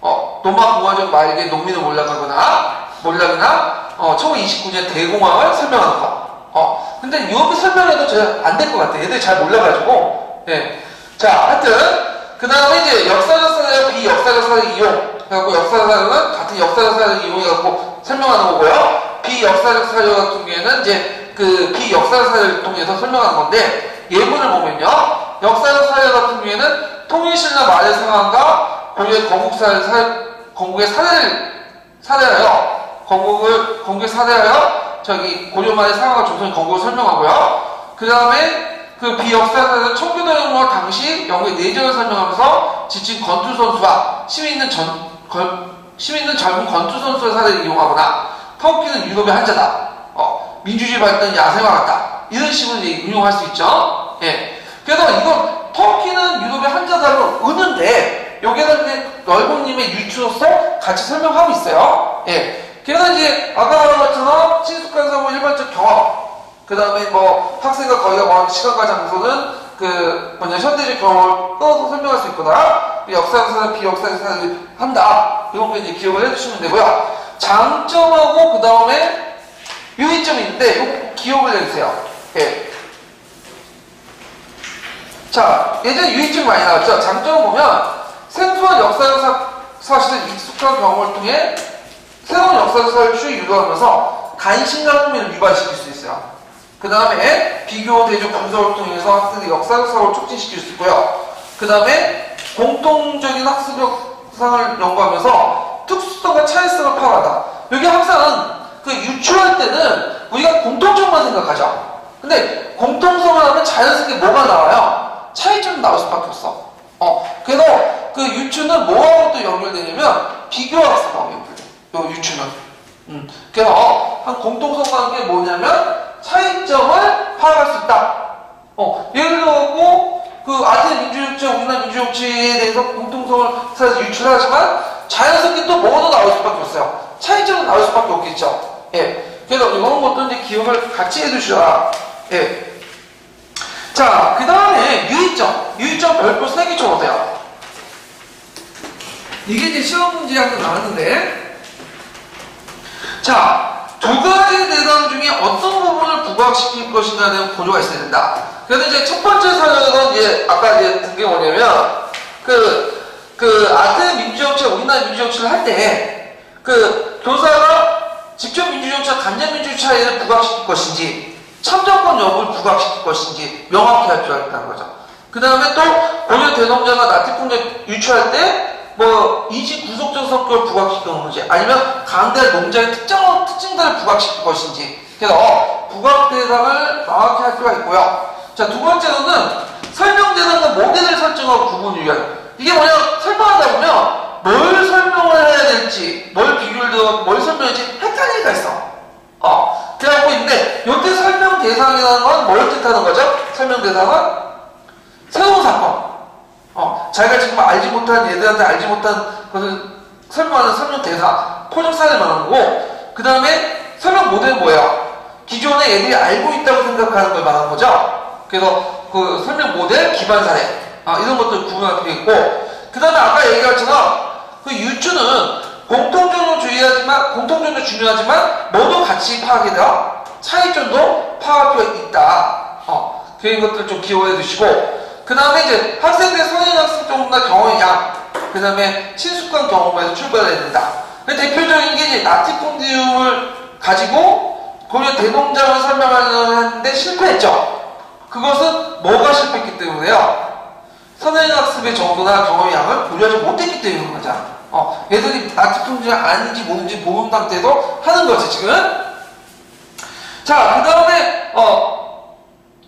어, 노마 공화정 말기에 농민을 몰락하거나 몰락이나 어, 1929년 대공황을 설명하는 거. 어, 근데 이렇게 설명해도 안 될 것 같아. 얘들이 잘 몰라가지고. 예. 자, 하여튼 그 다음에 이제 역사적 사례와 비역사적 사례 이용. 그래갖고 역사적 사례는 같은 역사적 사례를 이용해갖고 설명하는 거고요. 비역사적 사례 같은 경우에는 이제 그 비역사적 사례를 통해서 설명하는 건데 예문을 보면요. 역사적 사례 같은 경우에는 통일신라 말의 상황과 고려의 건국사를 사, 건국의 사례를 사례하여 건국을 건국의 사례하여 저기 고려 말의 상황과 조선의 건국을 설명하고요. 그 다음에 그 비역사사는 청교도영과 당시 영국의 내전을 설명하면서 지친 건투 선수와 심이 있는 전, 심이 있는 젊은 건투 선수의 사례를 이용하거나 터키는 유럽의 한자다. 어, 민주주의 발전 야생화 같다. 이런 식으로 이제 응용할 수 있죠. 예. 그래서 이건 터키는 유럽의 한자다로 의는데 여기에는 넓은님의 유추로서 같이 설명하고 있어요. 예. 그래서 이제 아까 말한 것처럼 친숙한 사고 일반적 경험. 그 다음에 뭐 학생과 거리가 먼 시간과 장소는 그 뭐냐 현대적 경험을 떠서 설명할 수 있구나 역사에서는 비역사에서는 한다. 이런 거 이제 기억을 해주시면 되고요. 장점하고 그 다음에 유의점이 있는데 이거 기억을 해주세요. 예. 자 예전에 유의점이 많이 나왔죠. 장점을 보면 생소한 역사적 사실을 익숙한 경험을 통해 새로운 사실을 추이 유도하면서 간신과 흥미를 유발시킬 수 있어요 그 다음에 비교, 대조, 분석을 통해서 학생의 역사적 사고를 촉진시킬 수 있고요. 그 다음에 공통적인 학습력상을 연구하면서 특수성과 차이성을 파악하다. 여기 항상 그 유추할 때는 우리가 공통점만 생각하죠. 근데 공통성을 하면 자연스럽게 뭐가 나와요? 차이점이 나올 수밖에 없어. 어, 그래서 그 유추는 뭐하고 또 연결되냐면 비교학습하고 연결돼. 요 유추는. 음, 그래서 한 공통성과 게 뭐냐면 차이점을 파악할 수 있다. 어, 예를 들어갖고, 그 아테네 민주정치, 우리나라 민주정치에 대해서 공통성을 찾아서 유출하지만 자연스럽게 또 뭐가 더 나올 수밖에 없어요. 차이점은 나올 수밖에 없겠죠. 예. 그래서 이런 것도 이제 기억을 같이 해두시라. 예. 자, 그 다음에 유의점. 유의점 별표 3개 쳐보세요. 이게 이제 시험 문제 한번 나왔는데, 자, 두 가지 대상 중에 어떤 부분을 부각시킬 것인가에 대한 고조가 있어야 된다. 그래서 이제 첫 번째 사례는 이제 아까 이제 든게 뭐냐면 그, 그 아테네 민주정치, 우리나라 민주정치를 할때 그 교사가 직접 민주정치와 간접 민주주의 차이를 부각시킬 것인지 참정권 여부를 부각시킬 것인지 명확히 할 필요가 있다는 거죠. 그 다음에 또 고려 대동자가 나티풍력 유추할 때 뭐 이지 구속적 성격을 부각시키는 건지 아니면 강대 농장의 특정 특징들을 부각시킬 것인지 그래서 어, 부각 대상을 명확히 할 필요가 있고요. 자 두 번째로는 설명 대상과 모델을 설정하고 구분 유형 이게 뭐냐 설명하다 보면 뭘 설명을 해야 될지 뭘 비교를 뭘 설명할지 헷갈릴 리가 있어. 어 그래갖고 있는데 이때 설명 대상이라는 건 뭘 뜻하는 거죠? 설명 대상은 자기가 지금 알지 못한 얘들한테 알지 못한 것을 설명하는 설명 대사, 포장 사례 말하는 거고, 그 다음에 설명 모델은 뭐예요? 기존에 얘들이 알고 있다고 생각하는 걸 말하는 거죠. 그래서 그 설명 모델, 기반 사례, 아, 이런 것들 구분할 필요 있고, 그 다음에 아까 얘기했잖아. 그 유추는 공통점도 주의하지만, 공통점도 중요하지만, 뭐도 같이 파악해야 돼요? 차이점도 파악할 필요가 있다. 어, 그런 것들 좀 기억해 두시고, 그 다음에 이제 학생들 성인 학습 정도나 경험의 양, 그 다음에 친숙한 경험에서 출발해야 된다. 그 대표적인 게 이제 나티콘디움을 가지고 거기에 대농장을 설명하는데 실패했죠. 그것은 뭐가 실패했기 때문에요? 선행 학습의 정도나 경험의 양을 고려하지 못했기 때문인 거죠. 어, 얘들이 나티콘디움 아닌지 모른지 모르는 상태도 하는 거지 지금. 자, 그 다음에 어,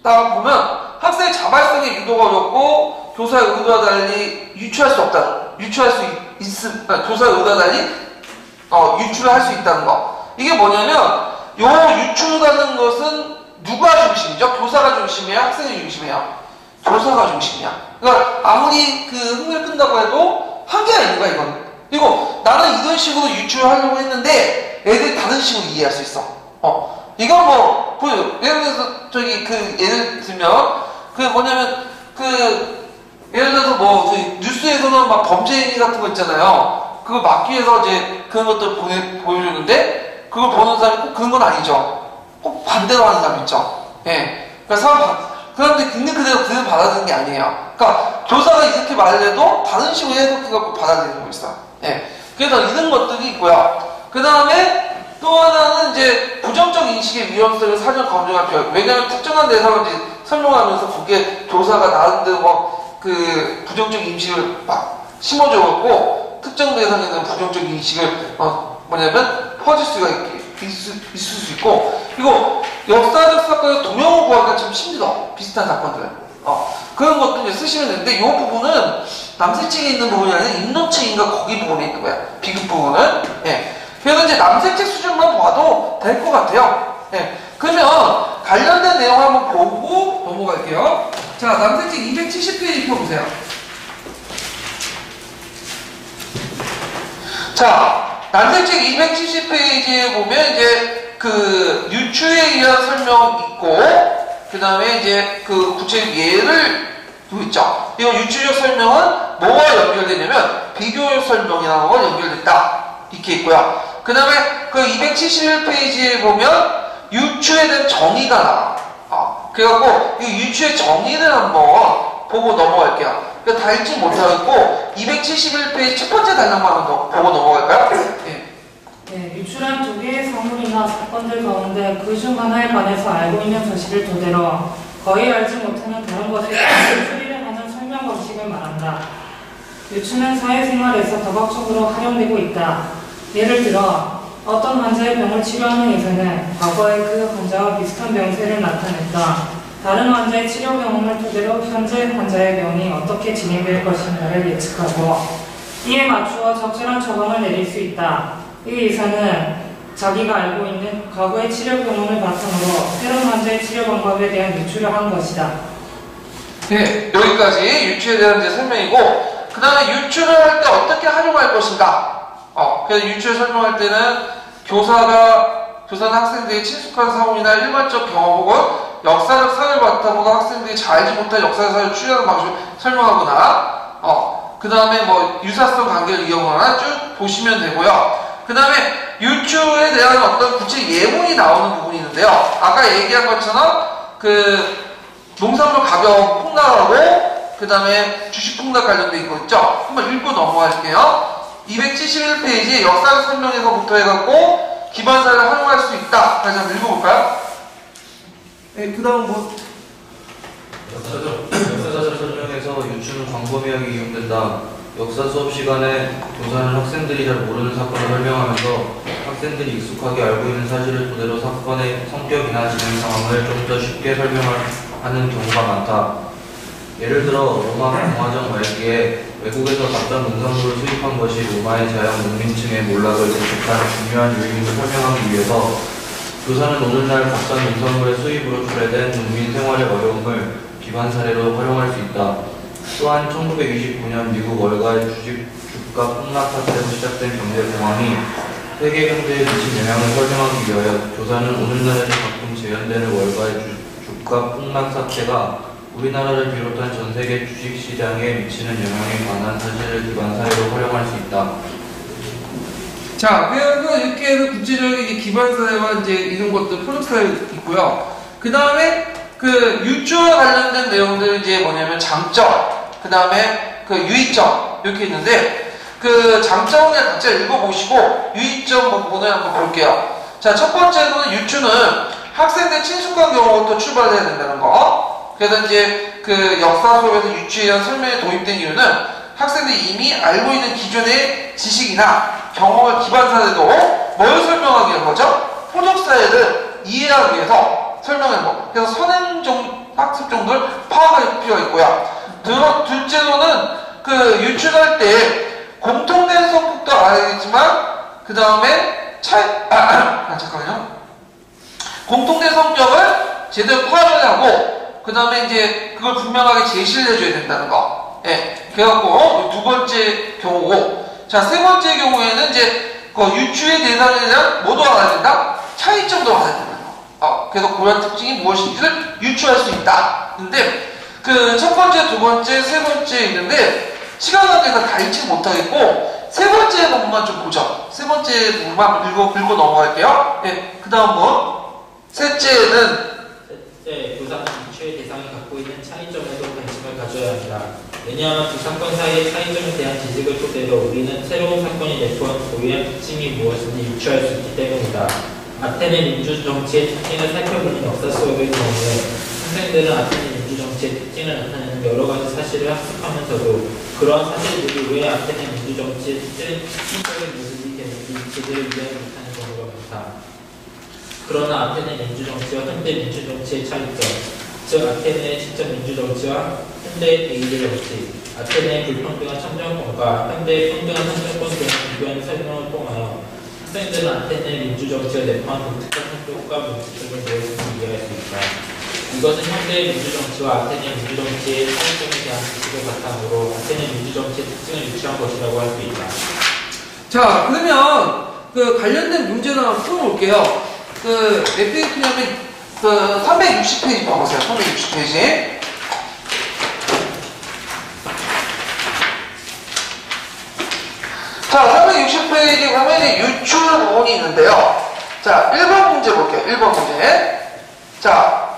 다음 보면 학생의 자발성의 유도가 어렵고 교사의 의도와 달리 유추할 수 없다. 유추할 수 있, 음 아, 교사의 의도와 달리 어, 유추를 할 수 있다는 거. 이게 뭐냐면 요 유추라는 것은 누가 중심이죠? 교사가 중심이에요? 학생이 중심이에요? 교사가 중심이야. 그러니까 아무리 그 흥을 끈다고 해도 한계가 있는 거야 이건. 그리고 나는 이런 식으로 유추를 하려고 했는데 애들이 다른 식으로 이해할 수 있어. 어. 이건 뭐, 그, 예를 들어서, 저기, 그, 예를 들면, 그 뭐냐면, 그, 예를 들어서 뭐, 그 뉴스에서는 막 범죄행위 같은 거 있잖아요. 그걸 막기 위해서 이제 그런 것들 보내, 보여주는데, 그걸 보는 사람이 꼭 그런 건 아니죠. 꼭 반대로 하는 사람 있죠. 예. 그러니까 사람, 그 사람들이 있는 그대로 그대로 받아들이는 게 아니에요. 그러니까, 교사가 이렇게 말을 해도 다른 식으로 해석해갖고 받아들이는 거 있어요. 예. 그래서 이런 것들이 있고요. 그 다음에, 또 하나는 이제 부정적 인식의 위험성을 사전 검증할 필요가 왜냐하면 특정한 대상을 이제 설명하면서 거기에 교사가 나름대로 뭐그 부정적 인식을 막 심어줘갖고 특정 대상에 대한 부정적 인식을 어 뭐냐면 퍼질 수가 있, 있을, 있을 수 있고 그리고 역사적 사건의 동영을 구하기가 참 힘들어 비슷한 사건들. 어 그런 것도 이제 쓰시면 되는데 이 부분은 남색책에 있는 부분이 아니라 인도책인가 거기 부분에 있는 거야. 비급 부분은. 예. 그래서 이제 남색책 수준만 봐도 될 것 같아요. 예. 그러면 관련된 내용 한번 보고 넘어갈게요. 자, 남색책 270페이지 펴보세요. 자, 남색책 270페이지에 보면 이제 그 유추에 의한 설명 있고, 그 다음에 이제 그 구체적 예를 두고 있죠. 이거 유추적 설명은 뭐와 연결되냐면 비교적 설명이라는 거 연결됐다. 이렇게 있고요. 그 다음에 그 271페이지에 보면 유추에 대한 정의가 나와. 어, 그래갖고 이 유추의 정의를 한번 보고 넘어갈게요. 다 읽지 못하겠고 271페이지 첫 번째 단락만 한번 보고 넘어갈까요? 예. 네, 유출한 두 개의 사물이나 사건들 가운데 그 중 하나에 관해서 알고 있는 사실을 토대로 거의 알지 못하는 다른 것에 대한 추리를 하는 설명 방식을 말한다. 유추는 사회생활에서 다각적으로 활용되고 있다. 예를 들어 어떤 환자의 병을 치료하는 의사는 과거에 그 환자와 비슷한 병세를 나타냈다. 다른 환자의 치료 경험을 토대로 현재 환자의 병이 어떻게 진행될 것인가를 예측하고 이에 맞추어 적절한 처방을 내릴 수 있다. 이 의사는 자기가 알고 있는 과거의 치료 경험을 바탕으로 새로운 환자의 치료 방법에 대한 유추를 한 것이다. 네, 여기까지 유추에 대한 이제 설명이고 그 다음에 유추를 할 때 어떻게 활용할 것인가 어, 그래서 유추를 설명할 때는 교사가 교사는 학생들이 친숙한 상황이나 일반적 경험 혹은 역사적 사를 바탕으로 학생들이 잘 알지 못한 역사적 사를 추리하는 방식을 설명하거나 어, 그 다음에 뭐 유사성 관계를 이용하거나 쭉 보시면 되고요. 그 다음에 유추에 대한 어떤 구체 예문이 나오는 부분이 있는데요. 아까 얘기한 것처럼 그 농산물 가격 폭락하고 그 다음에 주식 폭락 관련돼 있고 있죠. 한번 읽고 넘어갈게요. 271페이지 역사적 설명에서부터 해갖고 기반사를 활용할 수 있다. 다시 한번 읽어볼까요? 네, 그 다음 뭐 역사적, 역사적 설명에서 유추는 광범위하게 이용된다. 역사 수업 시간에 교사는 학생들이 잘 모르는 사건을 설명하면서 학생들이 익숙하게 알고 있는 사실을 토대로 사건의 성격이나 진행 상황을 좀 더 쉽게 설명하는 경우가 많다. 예를 들어 로마 공화정 말기에 외국에서 갑작 농산물을 수입한 것이 로마의 자영 농민층의 몰락을 대책한 중요한 요인을 설명하기 위해서 교사는 오늘날 값싼 농산물의 수입으로 초래된 농민 생활의 어려움을 기반 사례로 활용할 수 있다. 또한 1929년 미국 월가의 주식 주가 폭락 사태로 시작된 경제 공황이 세계 경제에 미친 영향을 설명하기 위하여 조사는 오늘날에도 가끔 재현되는 월가의 주, 주가 폭락 사태가 우리나라를 비롯한 전 세계 주식 시장에 미치는 영향에 관한 사실을 기반 사례로 활용할 수 있다. 자, 그래서 이렇게 해서 구체적인 기반 사회와 이제 이런 것들 표적 사회 있고요. 그 다음에 그 유추와 관련된 내용들 이제 뭐냐면 장점, 그 다음에 그 유의점 이렇게 있는데 그 장점을 각자 읽어보시고 유의점 부분을 한번 볼게요. 자, 첫 번째는 유추는 학생들 친숙한 경우부터 출발해야 된다는 거. 그래서 이제 그 역사 수업에서 대한 설명이 도입된 이유는 학생들이 이미 알고 있는 기존의 지식이나 경험을 기반 사례로 뭘 설명하기 위한 거죠? 포적 사회를 이해하기 위해서 설명하는 거. 그래서 선행 정, 학습 정도를 파악할 필요가 있고요. 두, 둘째로는 그 유출할 때 공통된 성격도 알아야겠지만 그 다음에 차이 아, 아, 잠깐만요. 공통된 성격을 제대로 파악을 하고 그 다음에 이제 그걸 분명하게 제시를 해줘야 된다는 거. 예. 그래갖고 두 번째 경우고 자 세 번째 경우에는 이제 그 유추의 대상에 대한 뭐도 알아야 된다? 차이점도 알아야 된다. 어, 그래서 고유한 특징이 무엇인지를 유추할 수 있다. 근데 그 첫 번째, 두 번째, 세 번째 있는데 시간 관계에서 다 읽지 못하겠고 세 번째 부분만 좀 보죠. 세 번째 부분만 읽고, 읽고 넘어갈게요. 예, 그 다음 번 셋째는 셋째, 부상 유추의 대상이 갖고 있는 차이점에도 관심을 가져야 한다. 왜냐하면 두 사건 사이의 차이점에 대한 지식을 토대로 우리는 새로운 사건이 내포한 고유한 특징이 무엇인지 유추할 수 있기 때문이다. 아테네 민주 정치의 특징을 살펴보는 역사 수업의 경우에 학생들은 아테네 민주 정치의 특징을 나타내는 여러 가지 사실을 학습하면서도 그러한 사실들이 왜 아테네 민주 정치의 특징적인 모습이 되는지 제대로 이해 못하는 경우가 많다. 그러나 아테네 민주정치와 현대 민주정치의 차이점, 즉 아테네의 시적 민주정치와 현대의 대의제 정치, 아테네의 불평등한 참정권과 현대의 평등한 참정권 등의 비교한 설명을 통하여 학생들은 아테네 민주정치가 내포한 독특한 성격과 문제점을 무엇인지 이해할 수 있다. 이것은 현대의 민주정치와 아테네 민주정치의 차이점에 대한 지식을 바탕으로 아테네 민주정치의 특징을 유추한 것이라고 할 수 있다. 자, 그러면 그 관련된 한번 풀어볼게요. 그, 몇 페이지냐면, 그, 360페이지 봐보세요. 360페이지. 자, 360페이지 보면 이제 유출 부분이 있는데요. 자, 1번 문제 볼게요. 1번 문제. 자,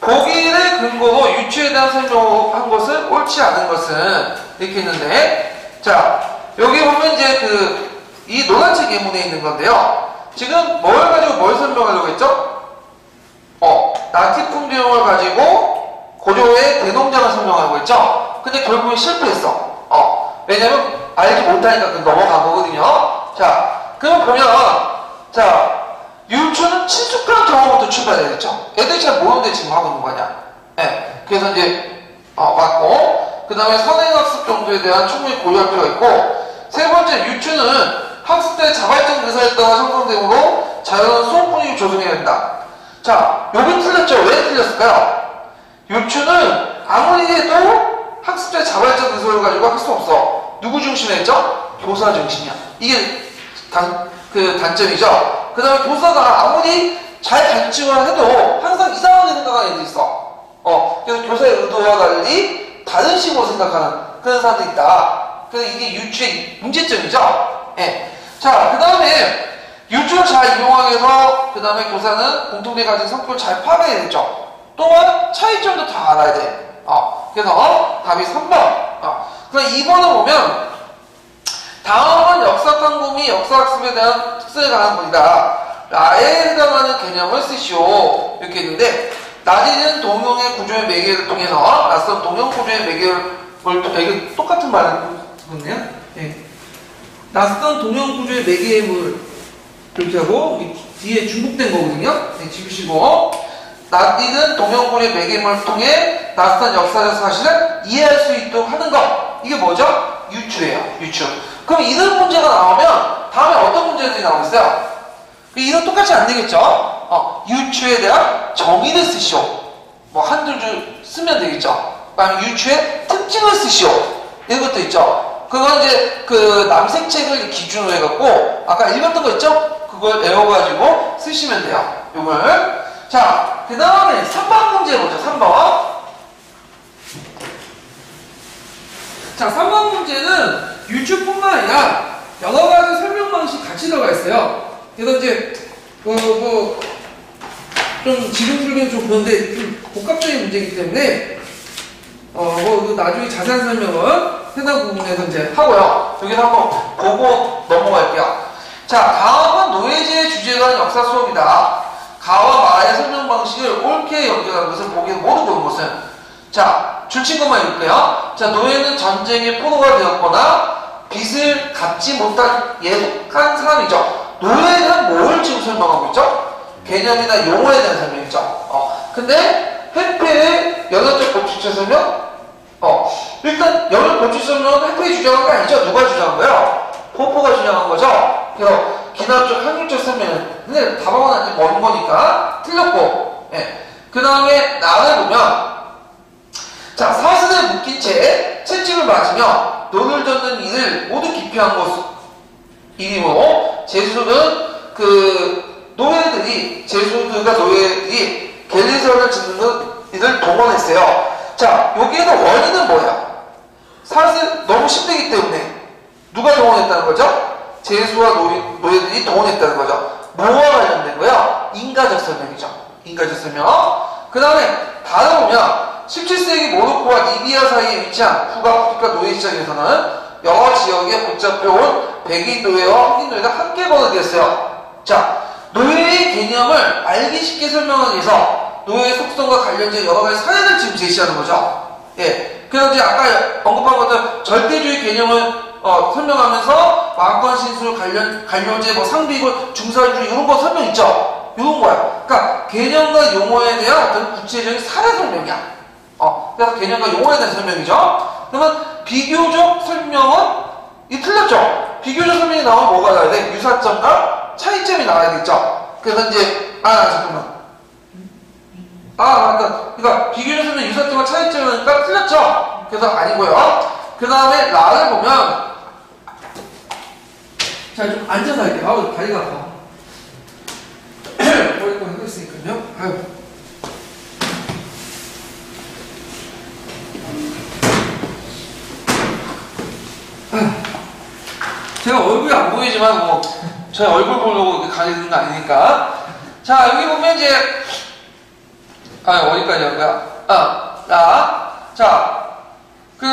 보기를 근거로 유추에 대한 설명한 것을 옳지 않은 것은 이렇게 있는데, 자, 여기 보면 이제 그, 이 노란색 예문에 있는 건데요. 지금 뭘 가지고 뭘 설명하려고 했죠? 어, 나티품 내용을 가지고 고려의 대농장을 설명하고 했죠? 근데 결국엔 실패했어. 어, 왜냐면 알지 못하니까 그 넘어간 거거든요. 자, 그럼 보면, 자, 유추는 친숙한 경험부터 출발해야겠죠? 애들이 잘 모르는데 지금 하고 있는 거 아니야? 예. 그래서 이제, 어, 맞고, 그 다음에 선행학습 정도에 대한 충분히 고려할 필요가 있고, 세 번째, 유추는 학습 때 자발적 의사에 따라 형성되므로 자연한 수업 분위기 조성해야 된다. 자, 여기 틀렸죠? 왜 틀렸을까요? 유추는 아무리 해도 학습 때 자발적 의사를 가지고 할 수 없어. 누구 중심에 했죠? 교사 중심이야. 이게 단, 그 단점이죠. 그 다음에 교사가 아무리 잘 가르치거나 해도 항상 이상하게 생각하는 애들이 있어. 어, 그래서 교사의 의도와 달리 다른 식으로 생각하는 그런 사람들이 있다. 그래서 이게 유추의 문제점이죠. 예. 자, 그 다음에 유추를 잘 이용하기 위해서 그 다음에 교사는 공통点가진 성격을 잘 파악해야 되죠. 또한 차이점도 다 알아야 돼. 어, 그래서 어? 답이 3번. 어. 그럼 2번을 보면 다음은 역사 탐구미 역사학습에 대한 특성에 관한 문이다. 나에 해당하는 개념을 쓰시오. 이렇게 했는데 낮에는 동용의 구조의 매개를 통해서 낯선 동용 구조의 매개를 이게 똑같은 그렇네요. 예. 낯선 동형 구조의 매개물 이렇게 하고 이 뒤에 중복된 거거든요. 네, 낯익은 동형 구조의 매개물을 통해 낯선 역사적 사실을 이해할 수 있도록 하는 것 이게 뭐죠? 유추예요. 유추. 그럼 이런 문제가 나오면 다음에 어떤 문제들이 나오겠어요? 이런 똑같이 안 되겠죠? 어, 유추에 대한 정의를 쓰시오. 뭐 한두 줄 쓰면 되겠죠? 그다음에 유추의 특징을 쓰시오. 이런 것도 있죠. 그건 이제 그 남색 책을 기준으로 해갖고 아까 읽었던 거 있죠? 그걸 외워가지고 쓰시면 돼요. 요걸. 자, 그 다음에 3번 문제 보죠. 3번. 자, 3번 문제는 유추뿐만 아니라 여러 가지 설명 방식 같이 들어가 있어요. 그래서 이제 그 뭐, 좀 지금 풀기는 좀 그런데 좀 복합적인 문제이기 때문에 어, 뭐 나중에 자세한 설명은 해당 부분에서 이제 하고요. 여기서 한번 보고 넘어갈게요. 자, 다음은 노예제의 주제가 는 역사 수업이다. 가와 마의 설명 방식을 옳게 연결한 것을 보기 모두 보는 것은 자, 줄친 것만 읽을게요. 자, 노예는 전쟁의 포로가 되었거나 빚을 갚지 못한 예속한 사람이죠. 노예는 뭘 지금 설명하고 있죠? 개념이나 용어에 대한 설명이죠. 어, 근데 회폐의 연어적 법칙적 설명? 어, 일단 연어 법칙 설명은 회폐의 주장한 게 아니죠. 누가 주장한 거예요? 포포가 주장한 거죠. 그래서 기나적 확률적 설명은 답하고 나지 먼 거니까 틀렸고, 예. 그 다음에 나를 보면 자, 사슬에 묶인 채 채찍을 맞으며 노를 젓는 일을 모두 기피한 것이므로 죄수나 그 노예들이 죄수들과 노예들이 갤리선을 젓는 일을 동원했어요. 자, 여기에는 원인은 뭐야? 사실 너무 힘들기 때문에 누가 동원했다는 거죠? 죄수와 노예, 노예들이 동원했다는 거죠. 뭐와 관련된 거야? 인과적 설명이죠. 인가적 설명. 그 다음에 다른 보면 17세기 모로코와 리비아 사이에 위치한 북아프리카 노예 시장에서는 여러 지역에 복잡해온 백인 노예와 흑인 노예가 함께 거느렸어요. 자, 노예의 개념을 알기 쉽게 설명하기 위해서 노예의 속성과 관련된 여러 가지 사례를 지금 제시하는 거죠. 예. 그래서 이제 아까 언급한 것들 절대주의 개념을 어, 설명하면서 왕권 신술 관련 관료제 뭐 상비고 중사주의 이런 거 설명 있죠. 이런 거야. 그러니까 개념과 용어에 대한 어떤 구체적인 사례 설명이야. 어, 그래서 개념과 용어에 대한 설명이죠. 그러면 비교적 설명은 이 틀렸죠. 비교적 설명이 나오면 뭐가 나와야 돼? 유사점과 차이점이 나와야겠죠. 그래서 이제 아 잠깐만. 아. 그러니까 비교적 설명 유사점과 차이점이니까 틀렸죠. 그래서 아니고요. 그 다음에 나를 보면 자 좀 앉아서 할게요. 아우 다리가 아파. 머리가 하고 있으니까요. 아유. 제가 얼굴이 안 보이지만 뭐 제 얼굴 보려고 이렇게 가리는 거 아니니까 자 여기 보면 이제 아 어디까지 한 거야? 아자그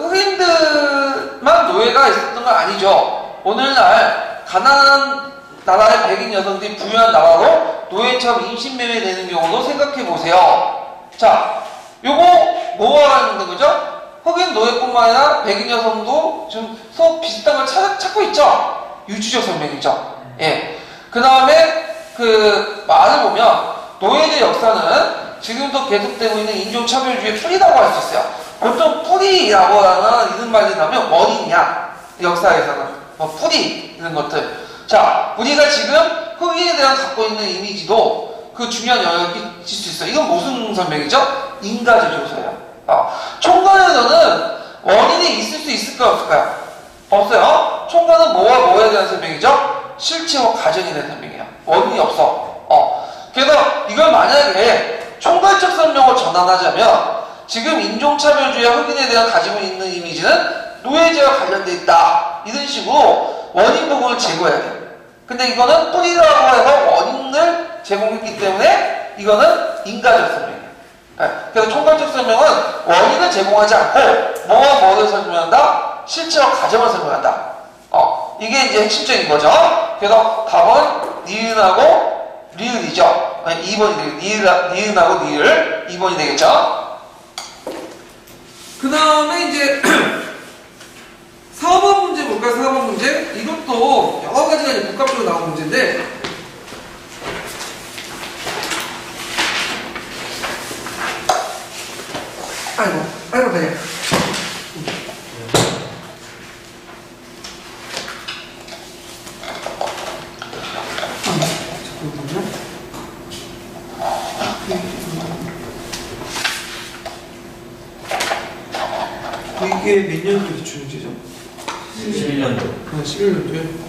흑인들만 노예가 있었던 건 아니죠 오늘날 가난한 나라의 백인 여성들이 부유한 나라로 노예처럼 인신매매되는 경우도 생각해 보세요 자 요거 관련된 거죠? 흑인 노예뿐만 아니라 백인 여성도 좀 서로 비슷한 걸 찾, 찾고 있죠. 유추적 설명이죠. 예. 그 다음에 그 말을 보면 노예의 역사는 지금도 계속되고 있는 인종차별주의의 풀이라고 할 수 있어요. 보통 풀이라고 하는 이런 말이 나면 원인이야. 역사에서는. 뭐 풀이 이런 것들. 자, 우리가 지금 흑인에 대한 갖고 있는 이미지도 그 중요한 영향을 끼칠 수 있어요. 이건 무슨 설명이죠? 인가적 조사예요. 어, 총괄에서는 원인이 있을 수 있을까요? 없을까요? 없어요. 총괄은 뭐와 뭐에 대한 설명이죠? 실체와 가정에 대한 설명이에요. 원인이 없어. 어. 그래서 이걸 만약에 전환하자면 지금 인종차별주의와 흑인에 대한 가지고 있는 이미지는 노예제와 관련돼 있다. 이런 식으로 원인 부분을 제거해야 돼요. 근데 이거는 뿌리라고 해서 원인을 제공했기 때문에 이거는 인가적 설명이에요. 네. 그래서 총괄적 설명은 원인을 제공하지 않고 뭐와 뭐를 설명한다? 실체와 가정을 설명한다. 어, 이게 이제 핵심적인 거죠. 그래서 답은 니은하고 리을이죠. 아니, 2번이 되겠죠. 니은, 니은 하고 니을 2번이 되겠죠. 그 다음에 이제 4번 문제 볼까요? 4번 문제. 이것도 여러 가지가 이제 복합적으로 나온 문제인데 아이고, 아이고, 그냥. 이게 몇 년도 기준이죠? 11년도. 한 11년도에?